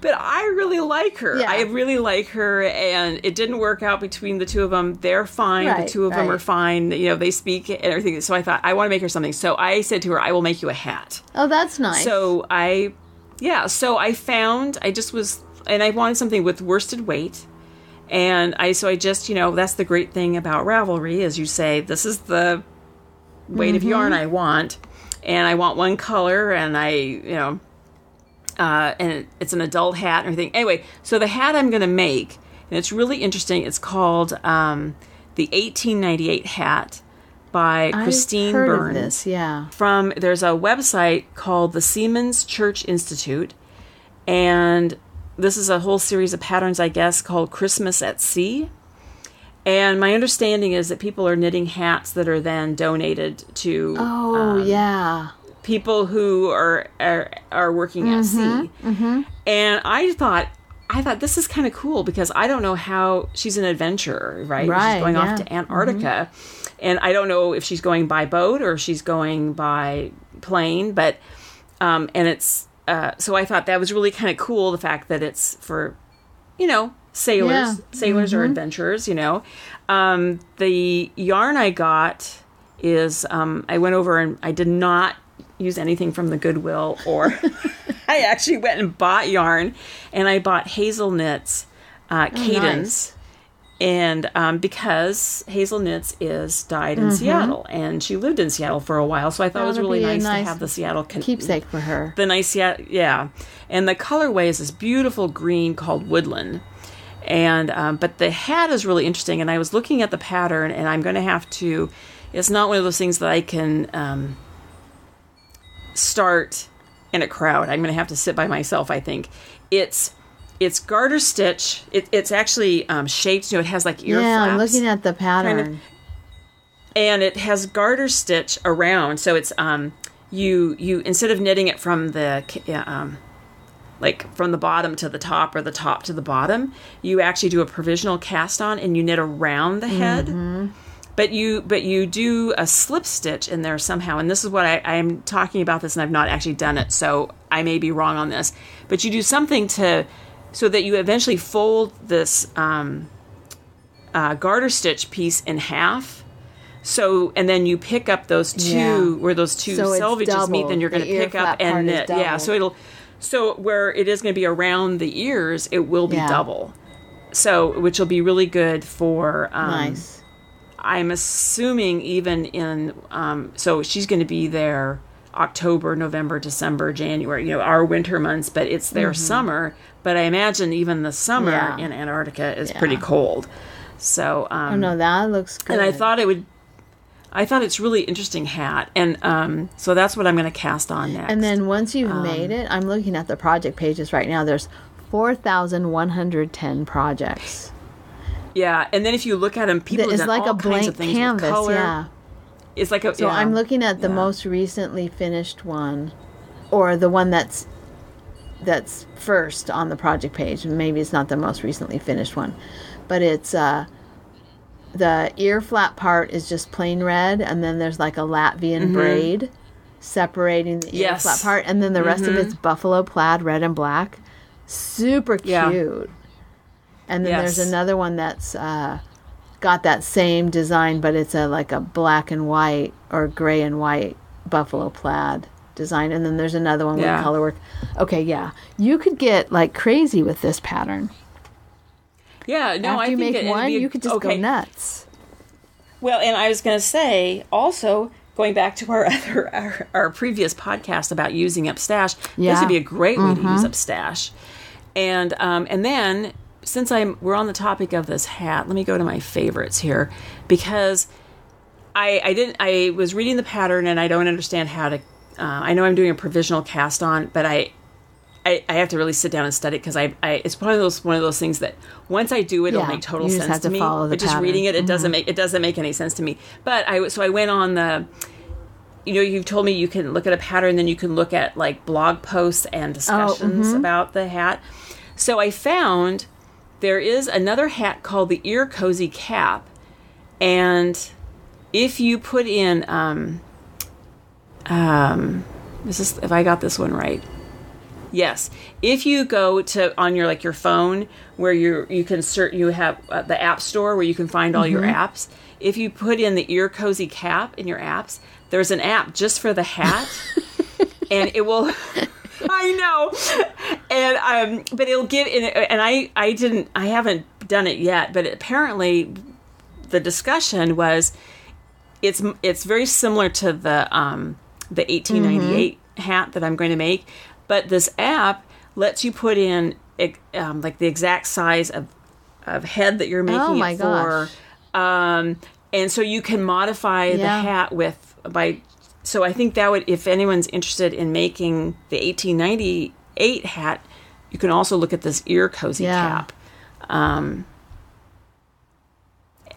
But I really like her. Yeah. I really like her, and it didn't work out between the two of them. They're fine. Right, the two of them are fine. You know, they speak and everything. So I thought I want to make her something. So I said to her, I will make you a hat. Oh, that's nice. So I, yeah, so I found, I just was, and I wanted something with worsted weight. And I, so I just, you know, that's the great thing about Ravelry is you say, this is the weight of yarn I want. And I want one color and I, you know, uh, and it, it's an adult hat and everything. Anyway, so the hat I'm going to make, and it's really interesting. It's called um, the 1898 hat by I've Christine of this. Yeah. from there's a website called the Seamen's Church Institute, and this is a whole series of patterns, I guess, called Christmas at Sea. And my understanding is that people are knitting hats that are then donated to Oh, um, yeah. people who are are, are working at sea. And I thought, I thought this is kind of cool because I don't know how she's an adventurer, right? Right, She's going yeah. off to Antarctica, and I don't know if she's going by boat or she's going by plane, but um, and it's uh, so I thought that was really kind of cool. The fact that it's for you know sailors, Yeah. sailors are adventurers. You know, um, the yarn I got is um, I went over and I did not use anything from the Goodwill or <laughs> I actually went and bought yarn and I bought Hazel Knits uh, Cadence. And um, because Hazel Knits is died in Seattle and she lived in Seattle for a while, so I thought it was really nice, nice to have the Seattle con- Keepsake for her. the nice yeah yeah. And the colorway is this beautiful green called woodland. And um, but the hat is really interesting and i was looking at the pattern and i'm going to have to it's not one of those things that i can um, start in a crowd. I'm going to have to sit by myself i think. It's it's garter stitch. It, it's actually um, shaped you know it has like ear Yeah, I'm looking at the pattern. and it has garter stitch around. So it's um you you instead of knitting it from the um like from the bottom to the top or the top to the bottom you actually do a provisional cast on and you knit around the head. Mm-hmm. But you but you do a slip stitch in there somehow. And this is what I, i'm talking about this and i've not actually done it. So i may be wrong on this. But you do something to so that you eventually fold this um, uh, garter stitch piece in half So and then you pick up those two Yeah. where those two So selvages meet. Then you're going to pick up and knit. Yeah. So it'll so where it is going to be around the ears, it will be Yeah. double. So which will be really good for um, nice. I'm assuming even in um, so she's going to be there October, November, December, January. You know our winter months, but it's their summer. But I imagine even the summer. Yeah. in Antarctica is Yeah. pretty cold. So um, Oh no, that looks good. and I thought it would. I thought it's really interesting hat, and um, so that's what I'm going to cast on next. And then once you've Um, made it, I'm looking at the project pages right now. There's 4,110 projects. yeah, and then if you look at them, people It's like all a kinds blank of things canvas. Yeah. It's like a. So yeah, I'm looking at the most recently finished one, or the one that's that's first on the project page. And maybe it's not the most recently finished one, but it's uh, the ear flap part is just plain red, and then there's like a Latvian braid separating the ear Mm-hmm. Yes. Mm-hmm. flap part, and then the rest of it's buffalo plaid, red and black. Super cute. Yeah. And then there's another one that's uh, got that same design, but it's a like a black and white or gray and white buffalo plaid design. And then there's another one Yeah. with color work. Okay, yeah, you could get like crazy with this pattern. Yeah, no, After I you think make it, one, a- you could just okay. go nuts. Well, and I was going to say also going back to our <laughs> other our, our previous podcast about using up stash. This Yeah. Mm-hmm. would be a great way to use up stash. And um, and then since I'm we're on the topic of this hat, let me go to my favorites here because I I didn't I was reading the pattern and I don't understand how to. Uh, I know I'm doing a provisional cast on, but I I, I have to really sit down and study because I, I it's one of those one of those things that once I do it, it'll make total sense have to to me. follow the but just pattern. reading it, it Mm-hmm. doesn't make it doesn't make any sense to me. But I so I went on the you know you've told me you can look at a pattern, then you can look at like blog posts and discussions mm-hmm. about the hat. So I found there is another hat called the ear cozy cap, and if you put in um um is this if I got this one right? Yes. If you go to on your like your phone where you you can cert you have uh, the app store where you can find all your apps. If you put in the ear cozy cap in your apps, there's an app just for the hat, <laughs> and it will. <laughs> I know, and um, but it'll give and, and I I didn't I haven't done it yet, but apparently the discussion was it's it's very similar to the um, the 1898 Mm-hmm. hat that I'm going to make, but this app lets you put in um, like the exact size of of head that you're making Oh it for, um, and so you can modify the hat with by. So I think that would, if anyone's interested in making the 1898 hat, you can also look at this ear cozy Yeah. cap. Um,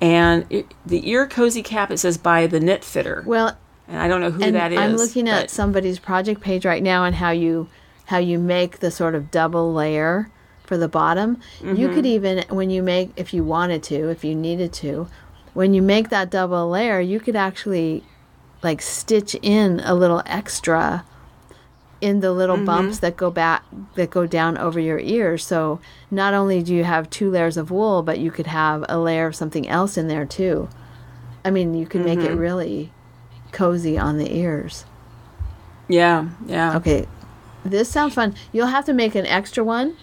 and it, the ear cozy cap it says by the knit fitter Well, and i don't know who and that is I'm looking at somebody's project page right now and how you how you make the sort of double layer for the bottom. You Mm-hmm. could even when you make if you wanted to, if you needed to, when you make that double layer, you could actually like stitch in a little extra in the little Mm-hmm. bumps that go back that go down over your ears. So not only do you have two layers of wool, but you could have a layer of something else in there too. I mean, you can make Mm-hmm. it really cozy on the ears. yeah yeah Okay, this sounds fun. You'll have to make an extra one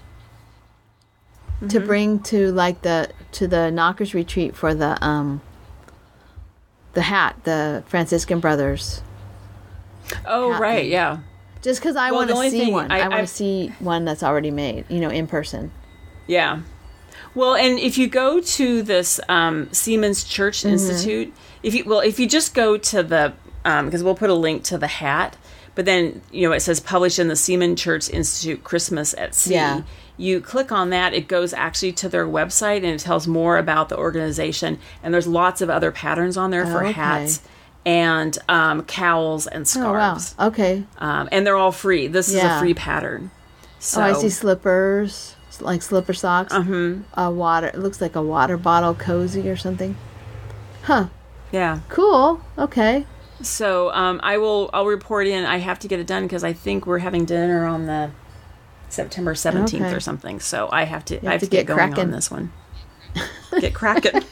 Mm-hmm. to bring to like the to the knockers retreat for the um the hat, the Franciscan brothers. oh hat right yeah Just because I Well, want to see thing one, I- I, want to see one that's already made, you know, in person. Yeah. Well, and if you go to this um, Seamen's Church Mm-hmm. Institute, if you well, if you just go to the because we'll put a link to the hat, but then you know it says published in the Seaman Church Institute Christmas at Sea. Yeah. You click on that, it goes actually to their website and it tells more about the organization. And there's lots of other patterns on there for Okay. hats and um, cowls and Oh wow. scarves, Okay. um, and they're all free. This is a free pattern. So oh, I see slippers, like slipper socks. Uh-huh. A water. It looks like a water bottle cozy or something. Huh. yeah. Cool. Okay. So um, I will. I'll report in. I have to get it done because I think we're having dinner on the September seventeenth Okay. or something. So I have to. I have have to to get, get going cracking. on this one. Get cracking.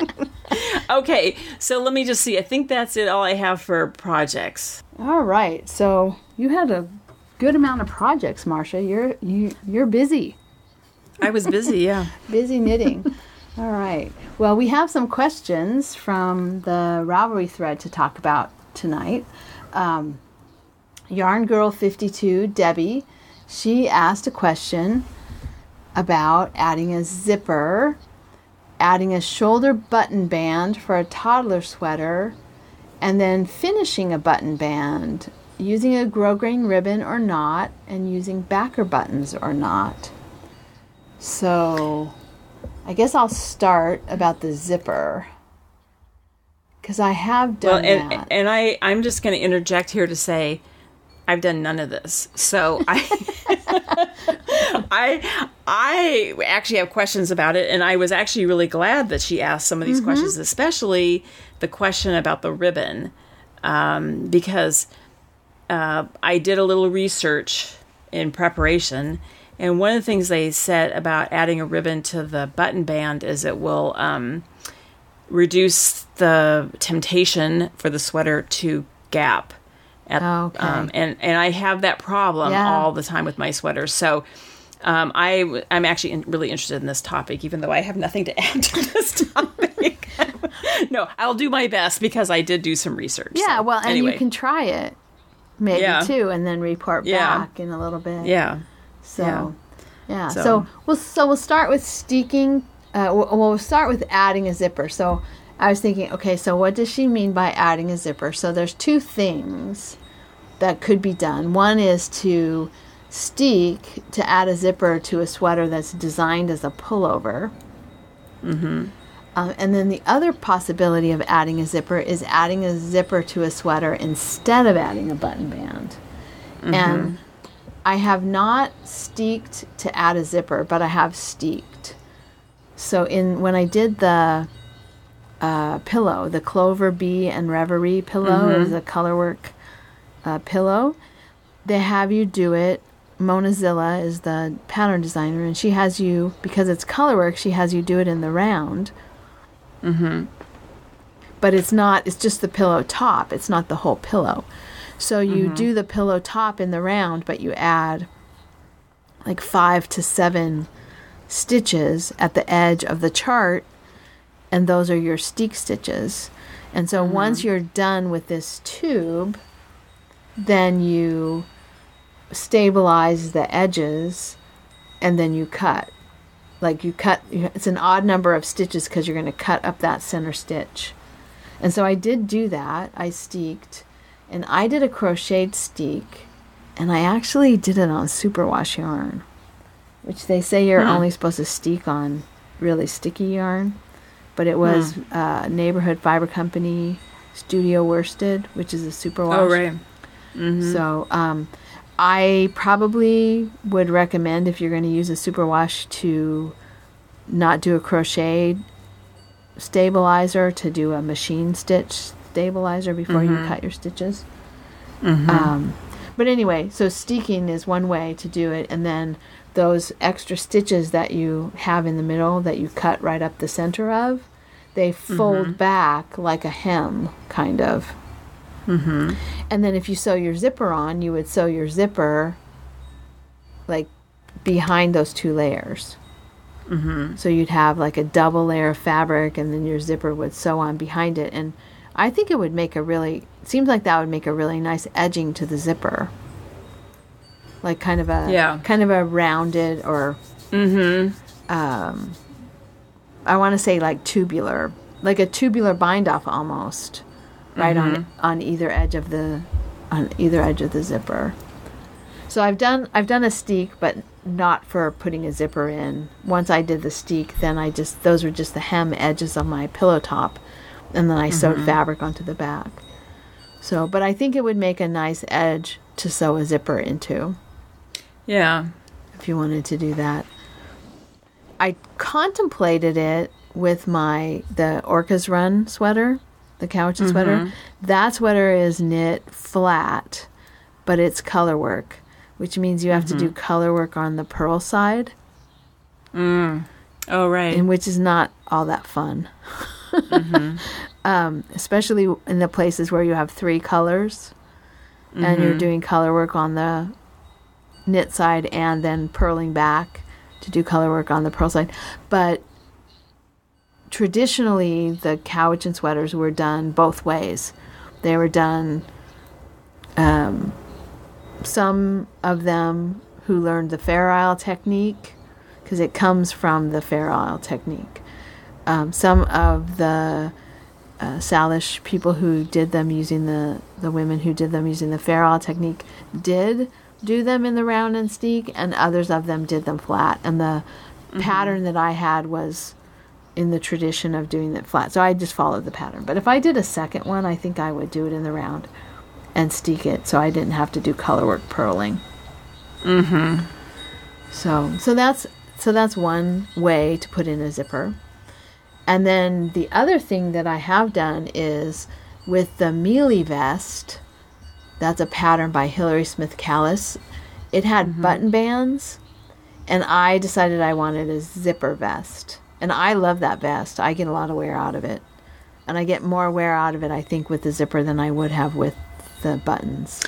<laughs> okay, so let me just see. I think that's it. All I have for projects. All right. So you had a good amount of projects, Marsha. You're you you're busy. I was busy. Yeah. <laughs> busy knitting. All right. Well, we have some questions from the Ravelry thread to talk about tonight. Um, Yarn Girl 52, Debbie, she asked a question about adding a zipper, adding a shoulder button band for a toddler sweater, and then finishing a button band, using a grosgrain ribbon or not, and using backer buttons or not. So, I guess I'll start about the zipper because I have done well, and, that. And I, I'm just going to interject here to say, I've done none of this. So I, <laughs> I, I actually have questions about it, and I was actually really glad that she asked some of these mm-hmm. questions, especially the question about the ribbon, um, because uh, I did a little research in preparation, and one of the things they said about adding a ribbon to the button band is it will um, reduce the temptation for the sweater to gap. At, okay. Um, and and I have that problem yeah. all the time with my sweaters. So um, I I'm actually in, really interested in this topic, even though I have nothing to <laughs> add to this topic. <laughs> no, I'll do my best because I did do some research. Yeah, so, well, and anyway. you can try it maybe yeah. too, and then report yeah. back in a little bit. Yeah. So, yeah. yeah. So. so we'll so we'll start with steeking. Uh, we'll, we'll start with adding a zipper. So I was thinking, okay, so what does she mean by adding a zipper? So there's two things that could be done. One is to steek to add a zipper to a sweater that's designed as a pullover. Mm-hmm. Um, and then the other possibility of adding a zipper is adding a zipper to a sweater instead of adding a button band. Mm-hmm. And I have not steeked to add a zipper, but I have steeked. So in when I did the uh, pillow, the Clover Bee and Reverie pillow, mm-hmm. is a colorwork uh, pillow. They have you do it. Mona Zillah is the pattern designer, and she has you because it's colorwork. She has you do it in the round. Mm-hmm. But it's not. It's just the pillow top. It's not the whole pillow. So you mm-hmm. do the pillow top in the round, but you add like five to seven stitches at the edge of the chart, and those are your steek stitches. And so mm-hmm. once you're done with this tube, then you stabilize the edges and then you cut. Like you cut, it's an odd number of stitches because you're going to cut up that center stitch. And so I did do that. I steeked and I did a crocheted steek and I actually did it on superwash yarn, which they say you're only supposed to steek on really sticky yarn. But it was hmm. uh, Neighborhood Fiber Company Studio Worsted, which is a superwash. Oh, right. Mm-hmm. So um, I probably would recommend if you're going to use a superwash to not do a crochet stabilizer, to do a machine stitch stabilizer before mm-hmm. you cut your stitches. Mm-hmm. Um, but anyway, so steeking is one way to do it, and then those extra stitches that you have in the middle that you cut right up the center of, they fold mm-hmm. back like a hem, kind of. Mm-hmm. And then if you sew your zipper on, you would sew your zipper like behind those two layers. Mm-hmm. So you'd have like a double layer of fabric, and then your zipper would sew on behind it. And I think it would make a really seems like that would make a really nice edging to the zipper, like kind of a yeah. kind of a rounded or mm-hmm. um, I want to say like tubular, like a tubular bind off almost right mm-hmm. on on either edge of the on either edge of the zipper. So I've done I've done a steek, but not for putting a zipper in. Once I did the steek, then I just those were just the hem edges of my pillow top, and then I mm-hmm. sewed fabric onto the back. So, but I think it would make a nice edge to sew a zipper into. Yeah. If you wanted to do that. I contemplated it with my the Orcas Run sweater the Cowichan mm-hmm. sweater. That sweater is knit flat, but it's color work, which means you have mm-hmm. to do mm-hmm. color work on the purl side. Mm. Oh, right. And which is not all that fun. <laughs> mm-hmm. um, especially in the places where you have three colors mm-hmm. and you're mm-hmm. doing color work on the knit side and then purling back to do color work on the purl side. But traditionally, the Cowichan sweaters were done both ways. They were done, um, some of them who learned the Fair Isle technique, because it comes from the Fair Isle technique. Um, some of the uh, Salish people who did them using the, the women who did them using the Fair technique did do them in the round and steek, and others of them did them flat. And the mm-hmm. pattern that I had was in the tradition of doing it flat. So I just followed the pattern. But if I did a second one, I think I would do it in the round and steek it so I didn't have to do color work purling. Mhm. So so that's so that's one way to put in a zipper. And then the other thing that I have done is with the mealy vest, that's a pattern by Hilary Smith Callis. It had mm-hmm. button bands, and I decided I wanted a zipper vest. And I love that vest. I get a lot of wear out of it. And I get more wear out of it, I think, with the zipper than I would have with the buttons.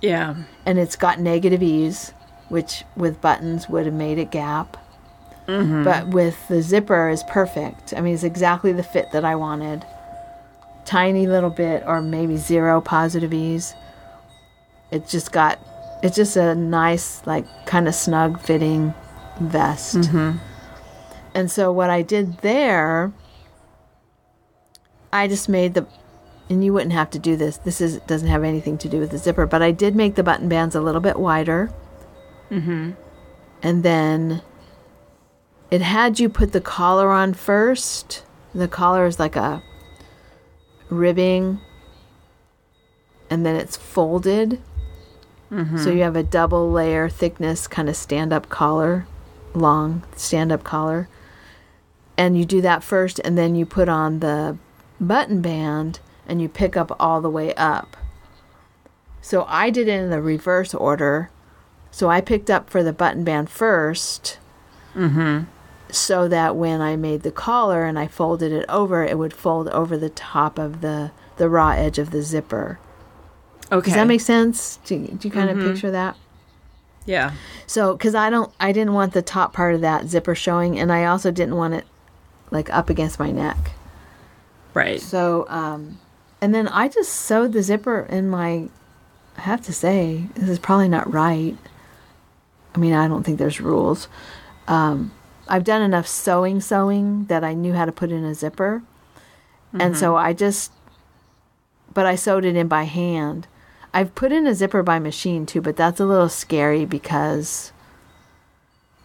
Yeah. And it's got negative ease, which with buttons would have made it gap. Mm-hmm. But with the zipper is perfect. I mean, it's exactly the fit that I wanted. Tiny little bit, or maybe zero positive ease it just got it's just a nice like kind of snug fitting vest mm-hmm. and so what i did there i just made the and you wouldn't have to do this this is doesn't have anything to do with the zipper but i did make the button bands a little bit wider mm-hmm. and then it had you put the collar on first the collar is like a ribbing and then it's folded Mm-hmm. So you have a double layer thickness kind of stand up collar, long stand up collar. And you do that first, and then you put on the button band and you pick up all the way up. So I did it in the reverse order. So I picked up for the button band 1st mm-hmm. So that when I made the collar and I folded it over, it would fold over the top of the, the raw edge of the zipper. Okay. Does that make sense? Do, do you kind mm-hmm. of picture that? Yeah. So, because I don't, I didn't want the top part of that zipper showing, and I also didn't want it like up against my neck. Right. So, um, and then I just sewed the zipper in my. I have to say, this is probably not right. I mean, I don't think there's rules. Um, I've done enough sewing, sewing that I knew how to put in a zipper, mm-hmm. and so I just, but I sewed it in by hand I've put in a zipper by machine too, but that's a little scary because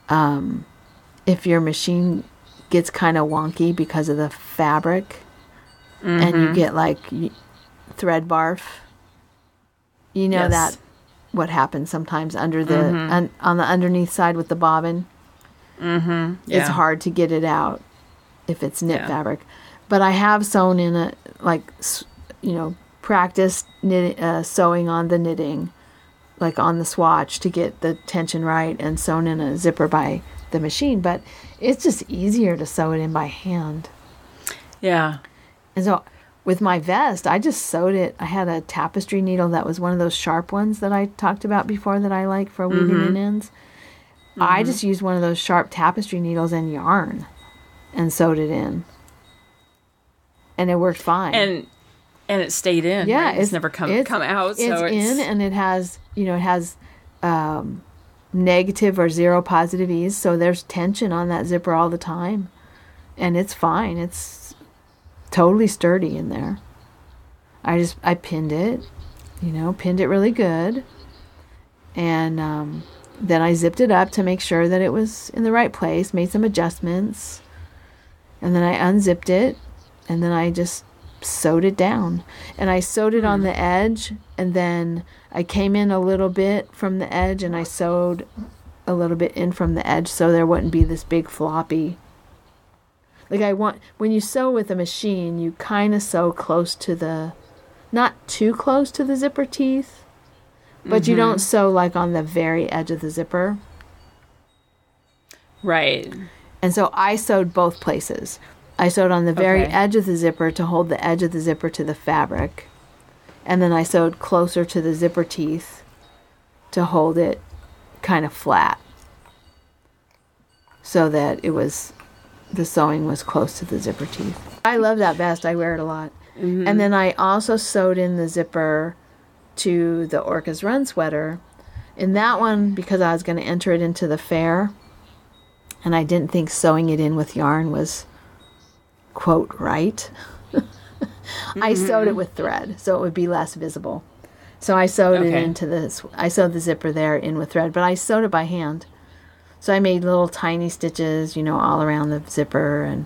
um, if your machine gets kind of wonky because of the fabric mm-hmm. and you mm-hmm. get like thread barf, you know yes. that what happens sometimes under the mm-hmm. un, on the underneath side with the bobbin. Mm-hmm. Yeah. It's hard to get it out if it's knit yeah. fabric. But I have sewn in a like you know practice knit, uh, sewing on the knitting, like on the swatch to get the tension right and sewn in a zipper by the machine. But it's just easier to sew it in by hand. Yeah. And so with my vest, I just sewed it. I had a tapestry needle that was one of those sharp ones that I talked about before that I like for weaving mm-hmm. in ends. Mm-hmm. I just used one of those sharp tapestry needles and yarn and sewed it in. And it worked fine. And and it stayed in. Yeah, right? it's, it's, never come it's, come out. It's, so it's in, and it has you know it has um, negative or zero positive ease, so there's tension on that zipper all the time, and it's fine. It's totally sturdy in there. I just I pinned it, you know, pinned it really good, and um, then I zipped it up to make sure that it was in the right place. Made some adjustments, and then I unzipped it, and then I just sewed it down. And I sewed it on hmm. the edge, and then I came in a little bit from the edge, and I sewed a little bit in from the edge so there wouldn't be this big floppy. Like I want when you sew with a machine, you kind of sew close to the not too close to the zipper teeth, but mm-hmm. you don't sew like on the very edge of the zipper. Right. And so I sewed both places. I sewed on the very Okay. edge of the zipper to hold the edge of the zipper to the fabric. And then I sewed closer to the zipper teeth to hold it kind of flat so that it was the sewing was close to the zipper teeth. I love that vest. I wear it a lot. And then I also sewed in the zipper to the Orca's Run sweater. In that one, because I was going to enter it into the fair, and I didn't think sewing it in with yarn was quote right. <laughs> I sewed it mm-hmm. with thread so it would be less visible. So I sewed it into this. I sewed the zipper there in with thread, but I sewed it by hand. So I made little tiny stitches, you know, all around the zipper, and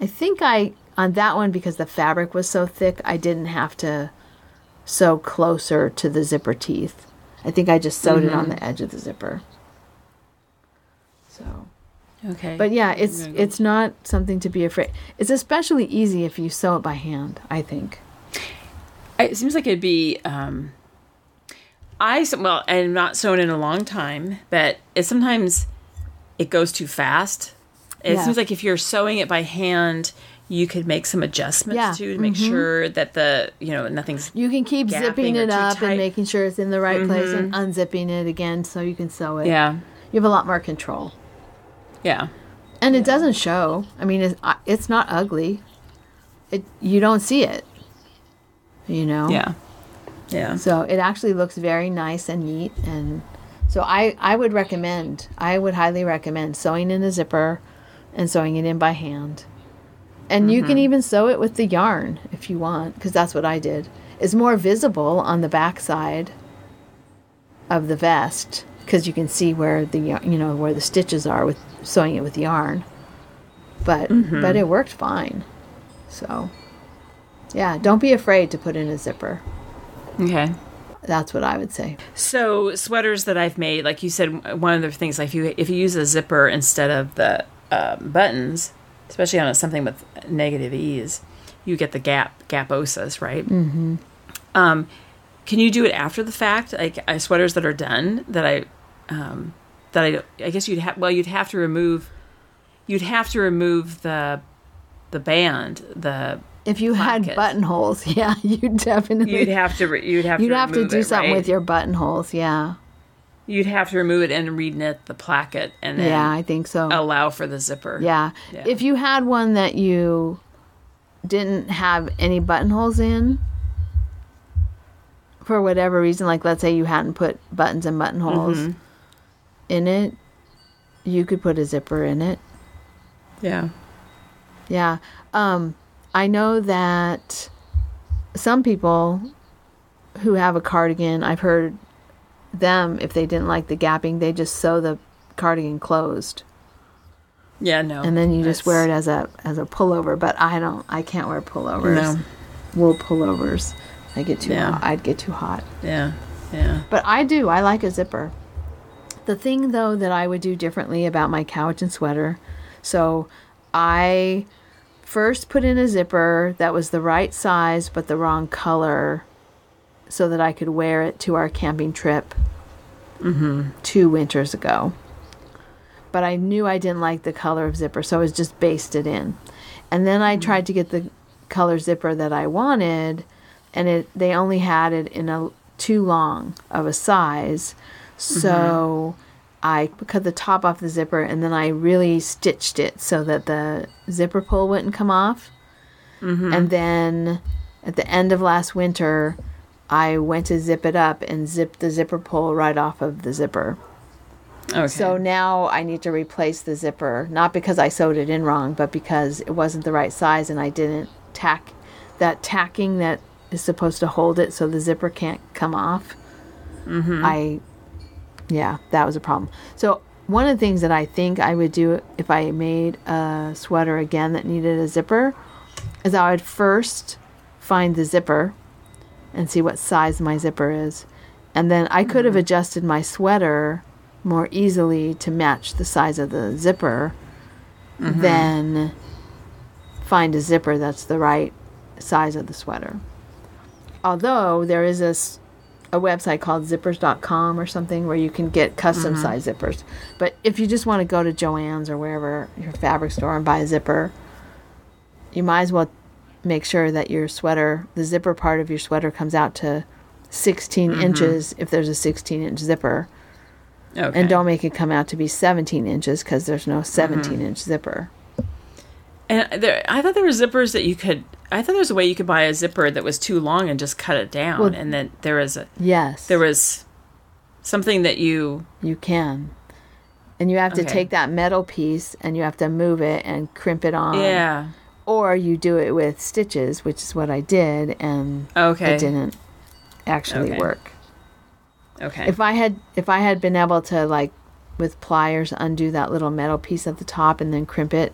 I think I on that one because the fabric was so thick, I didn't have to sew closer to the zipper teeth. I think I just sewed it on the edge of the zipper. So, Okay. but yeah, it's it's not something to be afraid. It's especially easy if you sew it by hand. I think. It seems like it'd be. Um, I well, I'm not sewn in a long time, but it sometimes it goes too fast. It Yeah. seems like if you're sewing it by hand, you could make some adjustments Yeah, to to make mm-hmm. sure that the you know nothing's You can keep zipping it up tight. and making sure it's in the right place and mm-hmm. unzipping it again so you can sew it. yeah You have a lot more control. yeah And it doesn't show. I mean, it's, it's not ugly. It you don't see it. You know. yeah yeah. So it actually looks very nice and neat, and so I I would recommend. I would highly recommend sewing in a zipper, and sewing it in by hand. And you can mm-hmm. even sew it with the yarn if you want, because that's what I did. It's more visible on the back side of the vest because you can see where the you know where the stitches are with sewing it with yarn. But mm-hmm. but it worked fine. So yeah, don't be afraid to put in a zipper. Okay. That's what I would say. So sweaters that I've made, like you said, one of the things, like if you if you use a zipper instead of the um, buttons, especially on something with negative ease, you get the gap gaposis, right? Mm-hmm. Um, can you do it after the fact, like uh, sweaters that are done that I, um, that I, I guess you'd have. Well, you'd have to remove, you'd have to remove the, the band, the. If you had buttonholes, <laughs> yeah, you definitely You'd have to. Re, you'd have. you'd to have to do it, something right? with your buttonholes, yeah. You'd have to remove it and reknit the placket, and then Yeah, I think so. allow for the zipper. Yeah. Yeah. If you had one that you didn't have any buttonholes in for whatever reason, like let's say you hadn't put buttons and buttonholes Mm-hmm. in it, you could put a zipper in it. Yeah. Yeah. Um, I know that some people who have a cardigan, I've heard them, if they didn't like the gapping, they just sew the cardigan closed. Yeah. No. And then you just wear it as a as a pullover. But I don't I can't wear pullovers. No. Wool pullovers. I get too Yeah. hot. I'd get too hot. Yeah. Yeah. But I do. I like a zipper. The thing, though, that I would do differently about my Cowichan sweater, so I first put in a zipper that was the right size but the wrong color so that I could wear it to our camping trip mm-hmm. two winters ago. But I knew I didn't like the color of zipper, so I was just basted in. And then I mm. tried to get the color zipper that I wanted, and it they only had it in a too long of a size. Mm-hmm. So I cut the top off the zipper and then I really stitched it so that the zipper pull wouldn't come off. Mm-hmm. And then at the end of last winter, I went to zip it up and zipped the zipper pull right off of the zipper. Okay. So now I need to replace the zipper, not because I sewed it in wrong, but because it wasn't the right size and I didn't tack that tacking that is supposed to hold it so the zipper can't come off. Mm-hmm. I, yeah, that was a problem. So one of the things that I think I would do if I made a sweater again that needed a zipper is I would first find the zipper and see what size my zipper is. And then I could have mm-hmm. adjusted my sweater more easily to match the size of the zipper mm-hmm. than find a zipper that's the right size of the sweater. Although there is a website called zippers.com or something where you can get custom mm-hmm. size zippers. But if you just want to go to Joann's or wherever your fabric store and buy a zipper, you might as well make sure that your sweater, the zipper part of your sweater, comes out to 16 Mm-hmm. inches if there's a 16 inch zipper. Okay. And don't make it come out to be 17 inches because there's no 17 Mm-hmm. inch zipper. And there, I thought there were zippers that you could. I thought there was a way you could buy a zipper that was too long and just cut it down, Well- and then there was a Yes. there was something that you. You can. And you have to Okay. take that metal piece and you have to move it and crimp it on. Yeah. Or you do it with stitches, which is what I did, and Okay. it didn't actually Okay. work. Okay. If I had if I had been able to like with pliers undo that little metal piece at the top and then crimp it,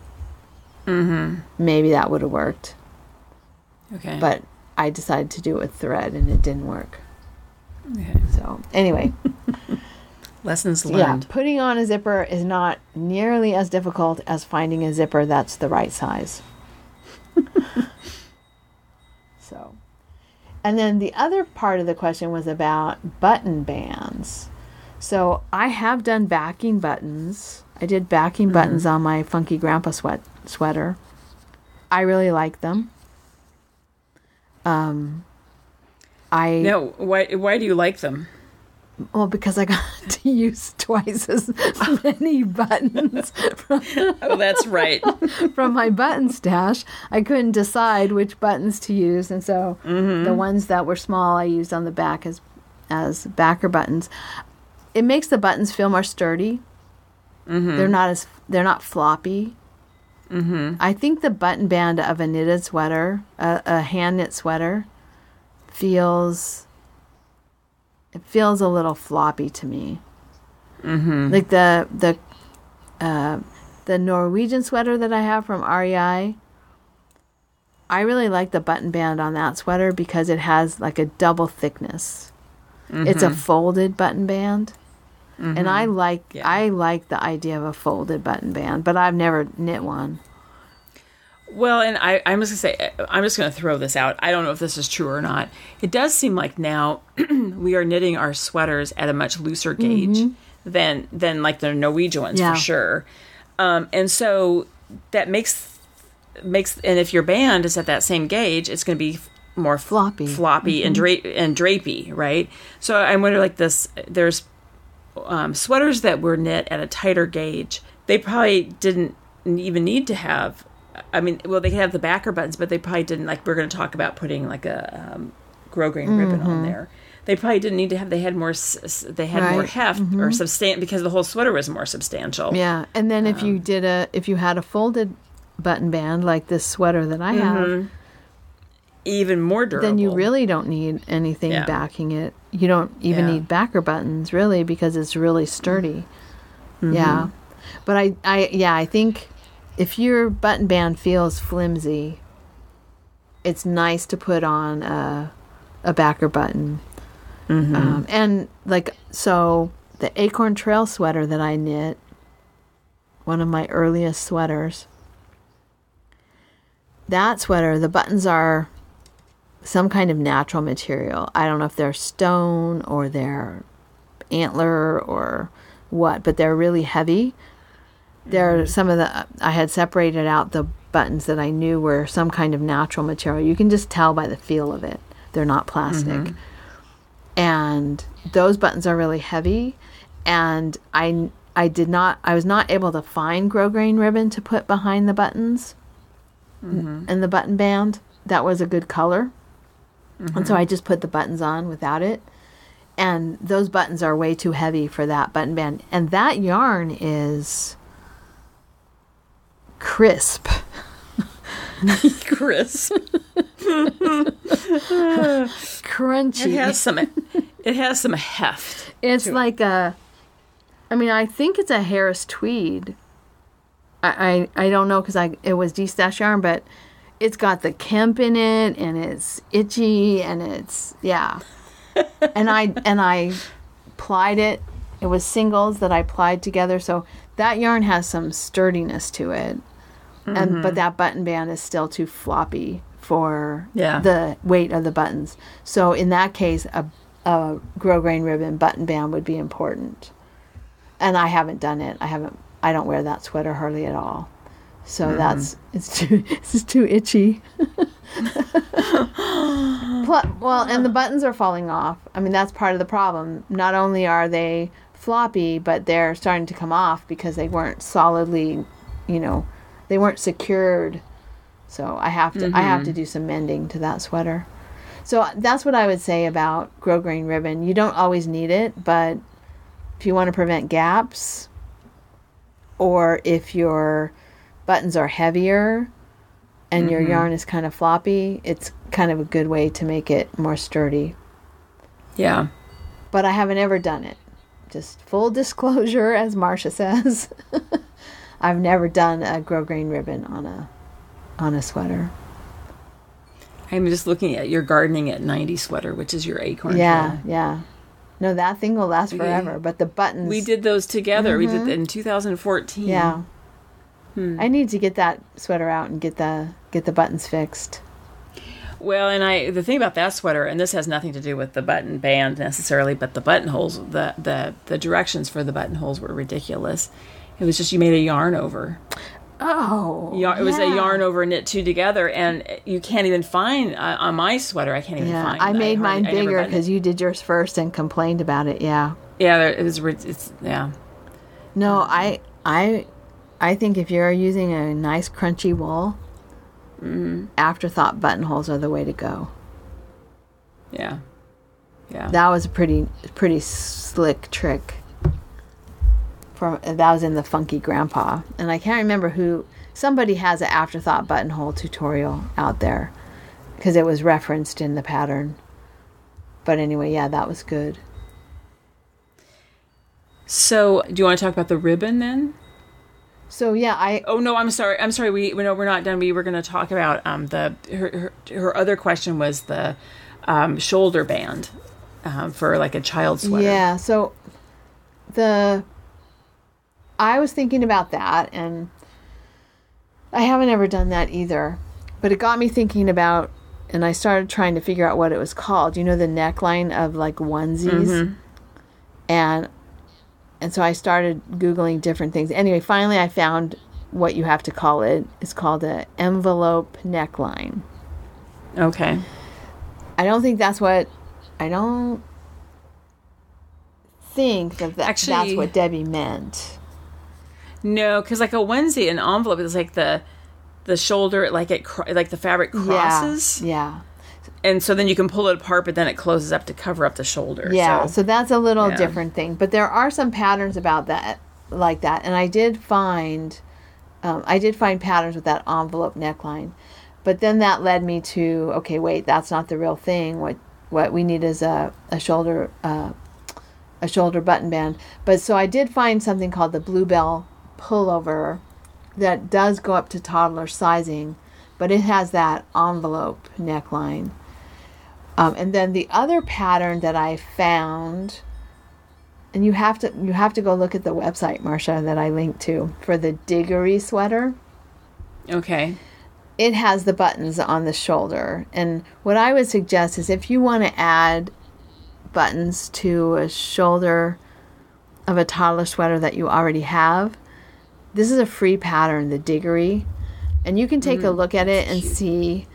mm-hmm. maybe that would have worked. Okay. But I decided to do it with thread and it didn't work. okay. So anyway, <laughs> lessons learned. yeah, learned. putting on a zipper is not nearly as difficult as finding a zipper that's the right size. <laughs> so, and then the other part of the question was about button bands. So I have done backing buttons. I did backing buttons on my funky grandpa sweat sweater. I really like them. Um, I No, why why do you like them? Well because I got <laughs> to use twice as many <laughs> buttons from, Oh, that's right. <laughs> from my button stash. I couldn't decide which buttons to use, and so the ones that were small I used on the back as as backer buttons. It makes the buttons feel more sturdy. They're not as they're not floppy. Mm-hmm. I think the button band of a knitted sweater, a, a hand knit sweater, feels it feels a little floppy to me. Mm-hmm. Like the the uh, the Norwegian sweater that I have from REI. I really like the button band on that sweater because it has like a double thickness. It's a folded button band. And I like Yeah. I like the idea of a folded button band, but I've never knit one. Well, and I, I'm just gonna say, I'm just gonna throw this out. I don't know if this is true or not. It does seem like now <clears throat> we are knitting our sweaters at a much looser gauge than than like the Norwegian ones Yeah. for sure. Um, and so that makes makes, and if your band is at that same gauge, it's gonna be more Floppy. floppy and dra- and drapey, right? So I wonder, like this, there's um, sweaters that were knit at a tighter gauge. They probably didn't even need to have. I mean, well, they have the backer buttons, but they probably didn't. Like we're going to talk about putting like a um, grosgrain ribbon on mm-hmm. there. They probably didn't need to have. They had more. They had more Right. heft or mm-hmm. substan because the whole sweater was more substantial. Yeah, and then if you um, did a if you had a folded button band like this sweater that I have, mm-hmm. Even more durable. then you really don't need anything Yeah. backing it. You don't even Yeah. need backer buttons really because it's really sturdy. Yeah. But I I yeah, I think if your button band feels flimsy, it's nice to put on a a backer button. Um, and like so the acorn trail sweater that I knit, one of my earliest sweaters. That sweater, the buttons are some kind of natural material. I don't know if they're stone or they're antler or what, but they're really heavy. They're some of the I had separated out the buttons that I knew were some kind of natural material. You can just tell by the feel of it. They're not plastic. Mm-hmm. And those buttons are really heavy and I I did not I was not able to find grosgrain ribbon to put behind the buttons mm-hmm. and the button band. That was a good color. And so mm-hmm. I just put the buttons on without it. And those buttons are way too heavy for that button band. And that yarn is crisp. <laughs> crisp. Crunchy. It has some. It has some heft. It's to it. like a. I mean, I think it's a Harris tweed. I I, I don't know because I it was D stash yarn, but it's got the Kemp in it, and it's itchy, and it's yeah. and I and I plied it. It was singles that I plied together, so that yarn has some sturdiness to it. And but that button band is still too floppy for Yeah. the weight of the buttons. So in that case, a a grosgrain ribbon button band would be important. And I haven't done it. I haven't. I don't wear that sweater hardly at all. So mm-hmm. that's it's too <laughs> it's too itchy. <laughs> well, and the buttons are falling off. I mean, that's part of the problem. Not only are they floppy, but they're starting to come off because they weren't solidly, you know, they weren't secured. So I have to mm-hmm. I have to mm-hmm. do some mending to that sweater. So that's what I would say about grosgrain ribbon. You don't always need it, but if you want to prevent gaps or if your buttons are heavier and mm-hmm. your yarn is kind of floppy, it's kind of a good way to make it more sturdy. Yeah. But I haven't ever done it. Just full <laughs> disclosure, as Marsha says. <laughs> I've never done a grosgrain ribbon on a on a sweater. I'm just looking at your gardening at 90 sweater, which is your acorn. Yeah, yeah. No, that thing will last forever. But the buttons. We did those together. Mm-hmm. We did in 2014. Yeah. Hmm. I need to get that sweater out and get the get the buttons fixed. Well, and I the thing about that sweater, and this has nothing to do with the button band necessarily, but the buttonholes, the the the directions for the buttonholes were ridiculous. It was just you made a yarn over. Oh, it was a yarn over knit two together, and you can't even find uh, on my sweater. I can't even yeah, find. I made mine bigger because you did yours first and complained about it. Yeah. Yeah, it was. It's yeah. No, I I I think if you're using a nice crunchy wool, mm-hmm. afterthought buttonholes are the way to go. Yeah. Yeah. That was a pretty pretty slick trick from that was in the Funky Grandpa, and I can't remember who. Somebody has an afterthought buttonhole tutorial out there because it was referenced in the pattern. But anyway, yeah, that was good. So, do you want to talk about the ribbon then? So yeah, I. Oh no, I'm sorry. I'm sorry. We no, we're not done. We were going to talk about um the her her, her other question was the um, shoulder band um, for like a child sweater. Yeah. So the I was thinking about that, and I haven't ever done that either. But it got me thinking about, and I started trying to figure out what it was called. You know, the neckline of like onesies, mm-hmm. and and so I started googling different things. Anyway, finally, I found what you have to call it. It's called an envelope neckline. Okay. I don't think that's what. I don't think that, that Actually, that's what Debbie meant. No, because like a onesie, an envelope is like the the shoulder, like it, like the fabric crosses. Yeah. yeah. And so then you can pull it apart, but then it closes up to cover up the shoulder. Yeah. So, so that's a little yeah. different thing, but there are some patterns about that, like that, and I did find, um, I did find patterns with that envelope neckline, but then that led me to okay, wait, that's not the real thing. What what we need is a a shoulder. Uh, a shoulder button band. But so I did find something called the Bluebell pullover that does go up to toddler sizing, but it has that envelope neckline. Um, and then the other pattern that I found, and you have to you have to go look at the website, Marsha, that I linked to for the Diggory sweater. Okay. It has the buttons on the shoulder, and what I would suggest is if you want to add buttons to a shoulder of a toddler sweater that you already have, this is a free pattern, the Diggory, and you can take mm, a look at it and cute. see.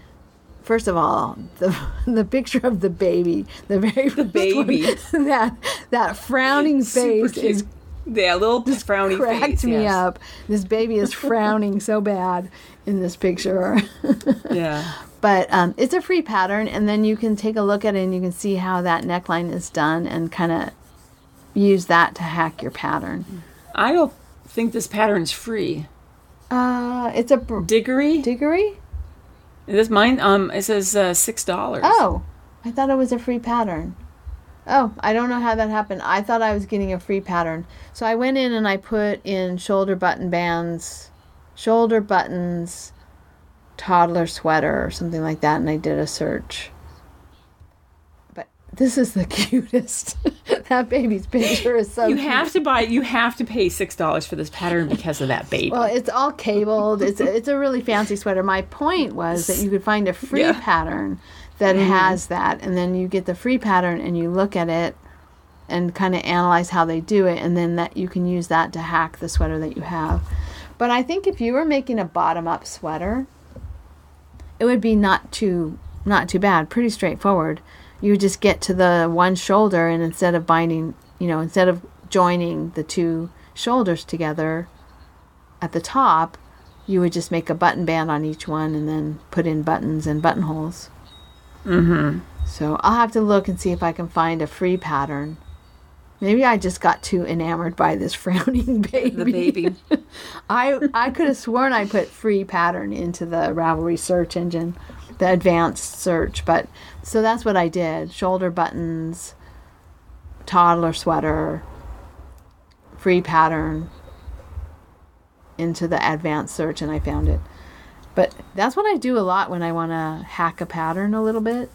First of all, the <laughs> the picture of the baby, the very the baby, one, <laughs> that that frowning face is yeah, little just frowny cracked face, me yes. up. This baby is frowning so bad in this picture. <laughs> yeah. But um, it's a free pattern, and then you can take a look at it and you can see how that neckline is done and kind of use that to hack your pattern. I don't think this pattern's free. Uh, it's a br- Diggory. Diggory. This mine. Um, it says uh, six dollars. Oh, I thought it was a free pattern. Oh, I don't know how that happened. I thought I was getting a free pattern. So I went in and I put in shoulder button bands, shoulder buttons, toddler sweater or something like that, and I did a search this is the <laughs> cutest. <laughs> that baby's picture is so. You cute. have to buy. You have to pay six dollars for this pattern because of that baby. Well, it's all cabled. It's <laughs> it's a really fancy sweater. My point was that you could find a free yeah. pattern that mm-hmm. has that, and then you get the free pattern and you look at it and kind of analyze how they do it, and then that you can use that to hack the sweater that you have. But I think if you were making a bottom up sweater, it would be not too not too bad, pretty straightforward. You would just get to the one shoulder and instead of binding, you know, instead of joining the two shoulders together at the top, you would just make a button band on each one and then put in buttons and buttonholes. Mm-hmm. So I'll have to look and see if I can find a free pattern. Maybe I just got too enamored by this <laughs> frowning baby. The baby. <laughs> I I could have sworn I put free pattern into the Ravelry search engine, the advanced search, but so that's what I did. Shoulder buttons, toddler sweater, free pattern into the advanced search and I found it. But that's what I do a lot when I want to hack a pattern a little bit.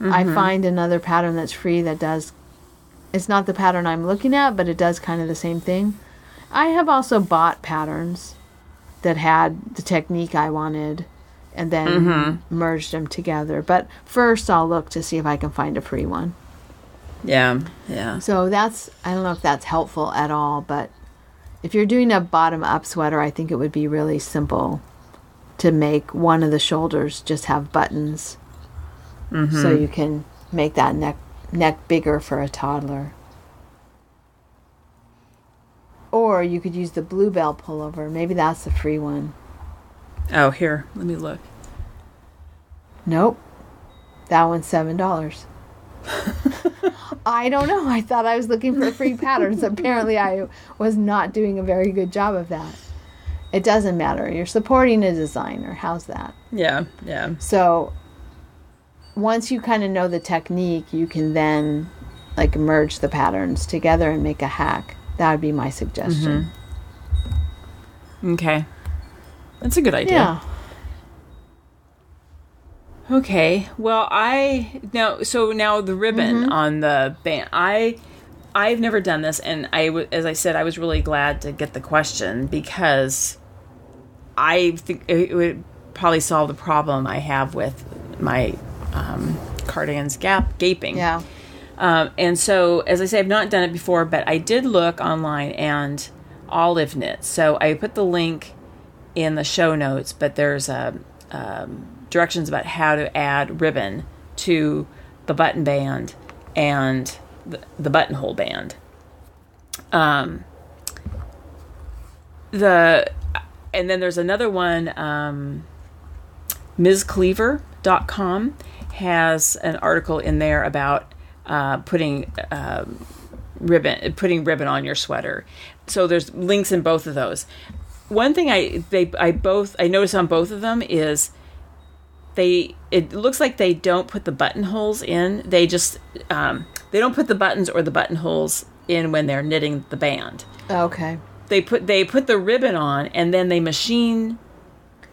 I mm-hmm. find another pattern that's free that does it's not the pattern I'm looking at, but it does kind of the same thing. I have also bought patterns that had the technique I wanted and then mm-hmm. merged them together. But first I'll look to see if I can find a free one. Yeah, yeah. So that's I don't know if that's helpful at all, but if you're doing a bottom up sweater, I think it would be really simple to make one of the shoulders just have buttons. Mm-hmm. So you can make that neck neck bigger for a toddler. Or you could use the bluebell pullover. Maybe that's the free one. Oh, here, let me look. Nope. That one's seven dollars. I don't know. I thought I was looking for free patterns. Apparently, I was not doing a very good job of that. It doesn't matter. You're supporting a designer. How's that? Yeah, yeah. So, once you kind of know the technique, you can then like merge the patterns together and make a hack. That would be my suggestion. Mm-hmm. Okay. That's a good idea. Yeah. Okay. Well, I now so now the ribbon Mm-hmm. on the band. I I've never done this, and I as I said, I was really glad to get the question because I think it would probably solve the problem I have with my um, cardigans gap gaping. Yeah. Um, and so, as I say, I've not done it before, but I did look online and Olive Knit. So I put the link in the show notes, but there's a, um, directions about how to add ribbon to the button band and the, the buttonhole band. Um, the and then there's another one. Um, MsCleaver.com has an article in there about uh, putting um, ribbon putting ribbon on your sweater. So there's links in both of those. One thing I they I both I notice on both of them is they it looks like they don't put the buttonholes in. They just um, they don't put the buttons or the buttonholes in when they're knitting the band. Okay. They put they put the ribbon on and then they machine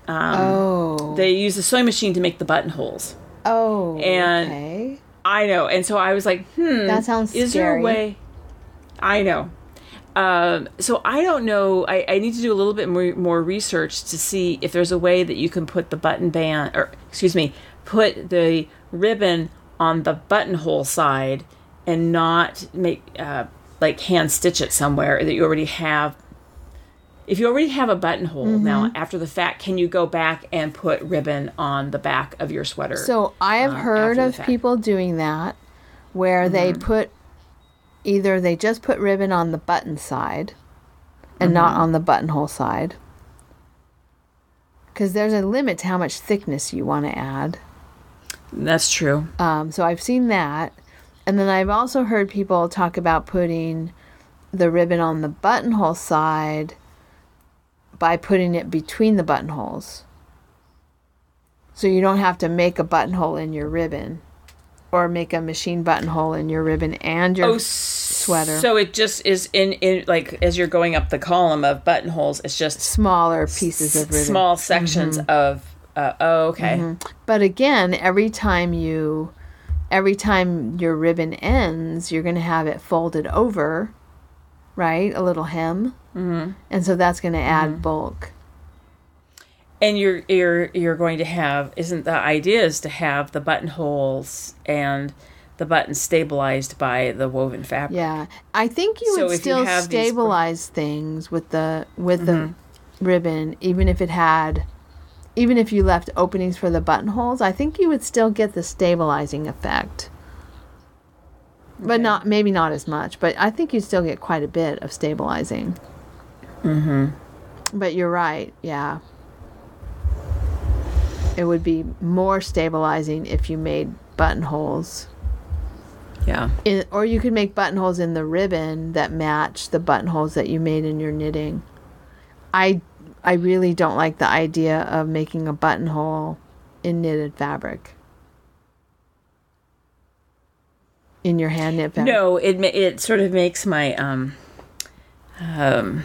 oh. they use a sewing machine to make the buttonholes. oh. and- okay. I know, and so I was like, hmm, That sounds is there a way? I know. Um, so I don't know. I, I need to do a little bit more, more research to see if there's a way that you can put the button band, or excuse me, put the ribbon on the buttonhole side and not make uh, like hand stitch it somewhere that you already have. If you already have a buttonhole Mm-hmm. now, after the fact, can you go back and put ribbon on the back of your sweater? So I have um, heard of people doing that where they Mm-hmm. put either they just put ribbon on the button side and not Mm-hmm. on the buttonhole side. Because there's a limit to how much thickness you want to add. That's true. Um, so I've seen that. And then I've also heard people talk about putting the ribbon on the buttonhole side by putting it between the buttonholes. So you don't have to make a buttonhole in your ribbon or make a machine buttonhole in your ribbon and your Oh, sweater. So it just is in in like as you're going up the column of buttonholes, it's just smaller pieces of ribbon. small sections of. Uh, oh, okay. But again, every time you every time your ribbon ends, you're going to have it folded over, right? A little hem. Mm-hmm. And so that's going to add bulk. And you're you're you're going to have isn't the idea is to have the buttonholes and the buttons stabilized by the woven fabric. Yeah. I think you So would if you still these- stabilize things with the with the ribbon, even if it had, even if you left openings for the buttonholes, I think you would still get the stabilizing effect. But not, maybe not as much, but I think you'd still get quite a bit of stabilizing. Mm hmm. But you're right, yeah. It would be more stabilizing if you made buttonholes. Yeah. In, or you could make buttonholes in the ribbon that match the buttonholes that you made in your knitting. I I really don't like the idea of making a buttonhole in knitted fabric. In your hand knit fabric. No, it it sort of makes my um um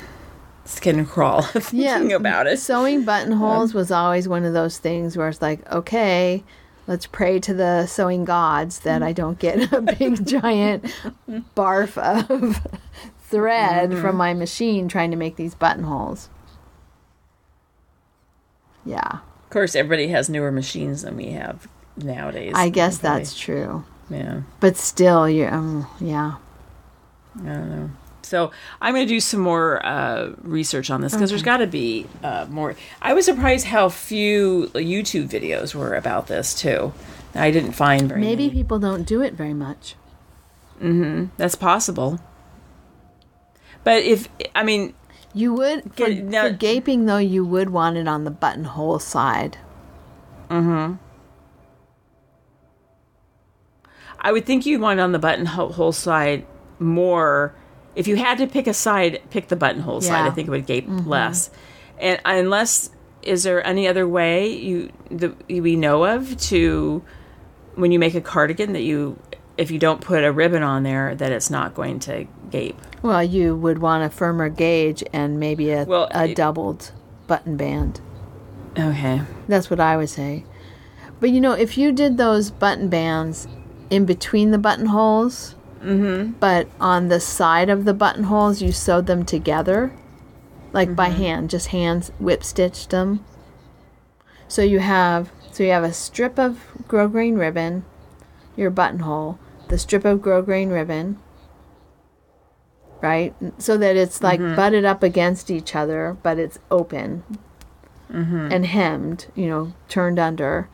skin crawl <laughs> thinking about it. Sewing buttonholes was always one of those things where it's like, okay, let's pray to the sewing gods that I don't get a <laughs> big giant <laughs> barf of thread Mm-hmm. from my machine trying to make these buttonholes. Yeah, Of course, everybody has newer machines than we have nowadays. I guess that's true. yeah. But still, you um, yeah. I don't know. So I'm going to do some more uh, research on this because there's got to be uh, more. I was surprised how few YouTube videos were about this too. I didn't find very Maybe many. people don't do it very much. That's possible. But if I mean, You would for, Get- now- for gaping though. You would want it on the buttonhole side. I would think you'd want it on the buttonhole side more. If you had to pick a side, pick the buttonhole side. I think it would gape mm-hmm. less. And unless is there any other way you that we know of to when you make a cardigan that you if you don't put a ribbon on there that it's not going to gape. Well, you would want a firmer gauge and maybe a, Well, a it- doubled button band. Okay. That's what I would say. But you know, if you did those button bands in between the buttonholes, mm-hmm. but on the side of the buttonholes, you sewed them together, like by mm-hmm. hand, just hand whip stitched them. So you have so you have a strip of grosgrain ribbon, your buttonhole, the strip of grosgrain ribbon, right? So that it's like mm-hmm. butted up against each other, but it's open mm-hmm. and hemmed, you know, turned under.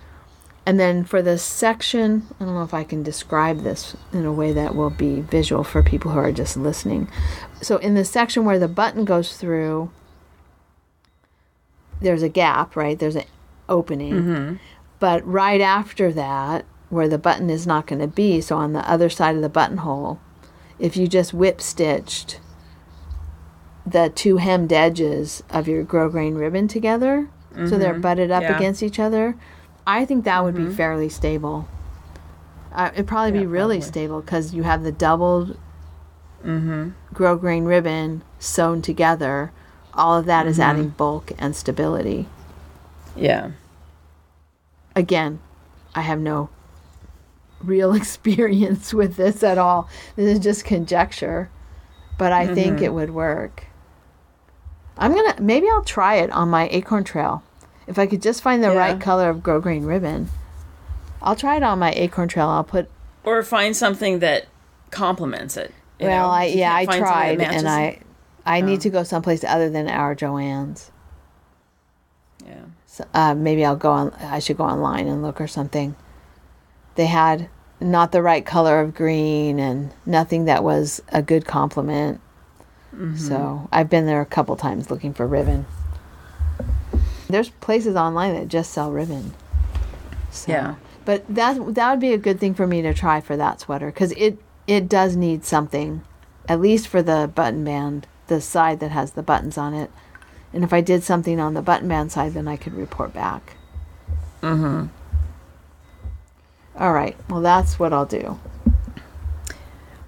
And then for the section, I don't know if I can describe this in a way that will be visual for people who are just listening. So in the section where the button goes through, there's a gap, right? There's an opening. Mm-hmm. But right after that, where the button is not going to be, so on the other side of the buttonhole, if you just whip stitched the two hemmed edges of your grosgrain ribbon together, so they're mm-hmm. butted up Yeah. against each other, I think that would be mm-hmm. fairly stable. Uh, it'd probably Yeah, be really probably. stable because you have the doubled mm-hmm. grosgrain ribbon sewn together. All of that is mm-hmm. adding bulk and stability. Yeah. Again, I have no real <laughs> experience with this at all. This is just conjecture, but I think it would work. I'm gonna maybe I'll try it on my acorn trail. If I could just find the Yeah. right color of grosgrain ribbon, I'll try it on my acorn trail. I'll put Or find something that complements it. well, know? I you yeah, I find something that tried and I I need to go someplace other than our Joann's. Yeah. So, uh, maybe I'll go on. I should go online and look or something. They had not the right color of green and nothing that was a good complement. So I've been there a couple times looking for ribbon. There's places online that just sell ribbon. So, Yeah. but that that would be a good thing for me to try for that sweater because it it does need something, at least for the button band, the side that has the buttons on it. And if I did something on the button band side, then I could report back. Mm-hmm. All right. Well, that's what I'll do.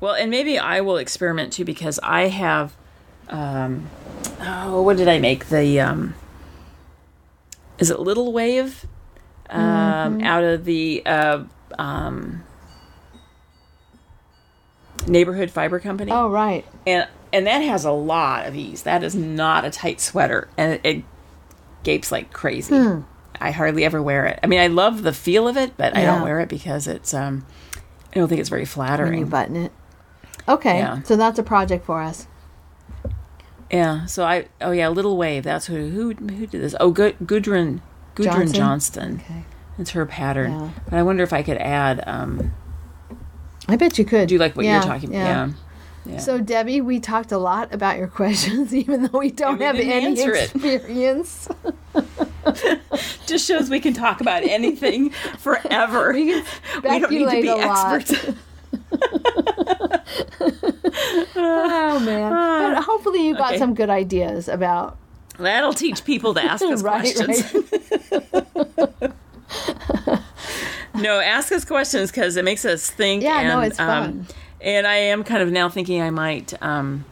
Well, and maybe I will experiment too because I have. Um, oh, what did I make? The um, is it Little Wave? Um, out of the uh, um, neighborhood fiber company. Oh, right. and and that has a lot of ease. That is not a tight sweater, and it, it gapes like crazy. Hmm. I hardly ever wear it. I mean, I love the feel of it, but I don't wear it because it's. Um, I don't think it's very When you flattering. button it. Okay. Yeah. So that's a project for us. Yeah. So I. Oh yeah, Little Wave. That's who who who did this. Oh, Good Gudrun Gudrun Johnson? Johnston. Okay. It's her pattern. Yeah. But I wonder if I could add. um I bet you could. Do you like what Yeah, you're talking? yeah. Yeah. yeah. So Debbie, we talked a lot about your <laughs> questions, even though we don't we have any experience. <laughs> just shows we can talk about anything <laughs> forever. we, don't need to be experts. Oh man! But hopefully you got Okay. some good ideas about That'll teach people to ask <laughs> us right, questions. <laughs> No, ask us questions because it makes us think. Yeah, and, no, it's um, fun. and I am kind of now thinking I might um,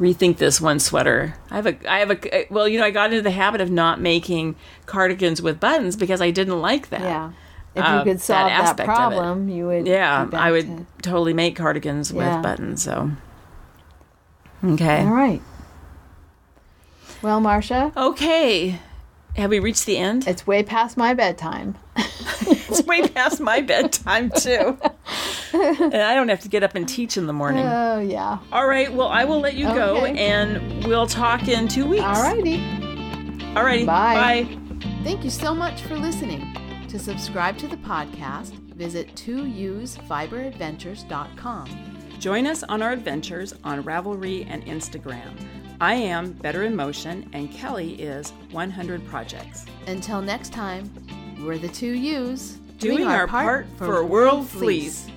rethink this one sweater. I have a, I have a. Well, you know, I got into the habit of not making cardigans with buttons because I didn't like that. Yeah. If Uh, you could that solve that, it. problem, you would. Yeah, I would to- totally make cardigans Yeah. with buttons. So, okay, All right. Well, Marsha, okay. Have we reached the end? it's way past my bedtime. <laughs> It's way past my bedtime too, <laughs> and I don't have to get up and teach in the morning. Oh yeah. All right. Well, I will let you go, and we'll talk in two weeks. All righty. All righty. Bye. Bye. Thank you so much for listening. To subscribe to the podcast, visit TwoEwesFiberAdventures.com. Join us on our adventures on Ravelry and Instagram. I am Better in Motion, and Kelly is 100 Projects. Until next time, we're the Two Ewes Doing, our, part, for, world fleas.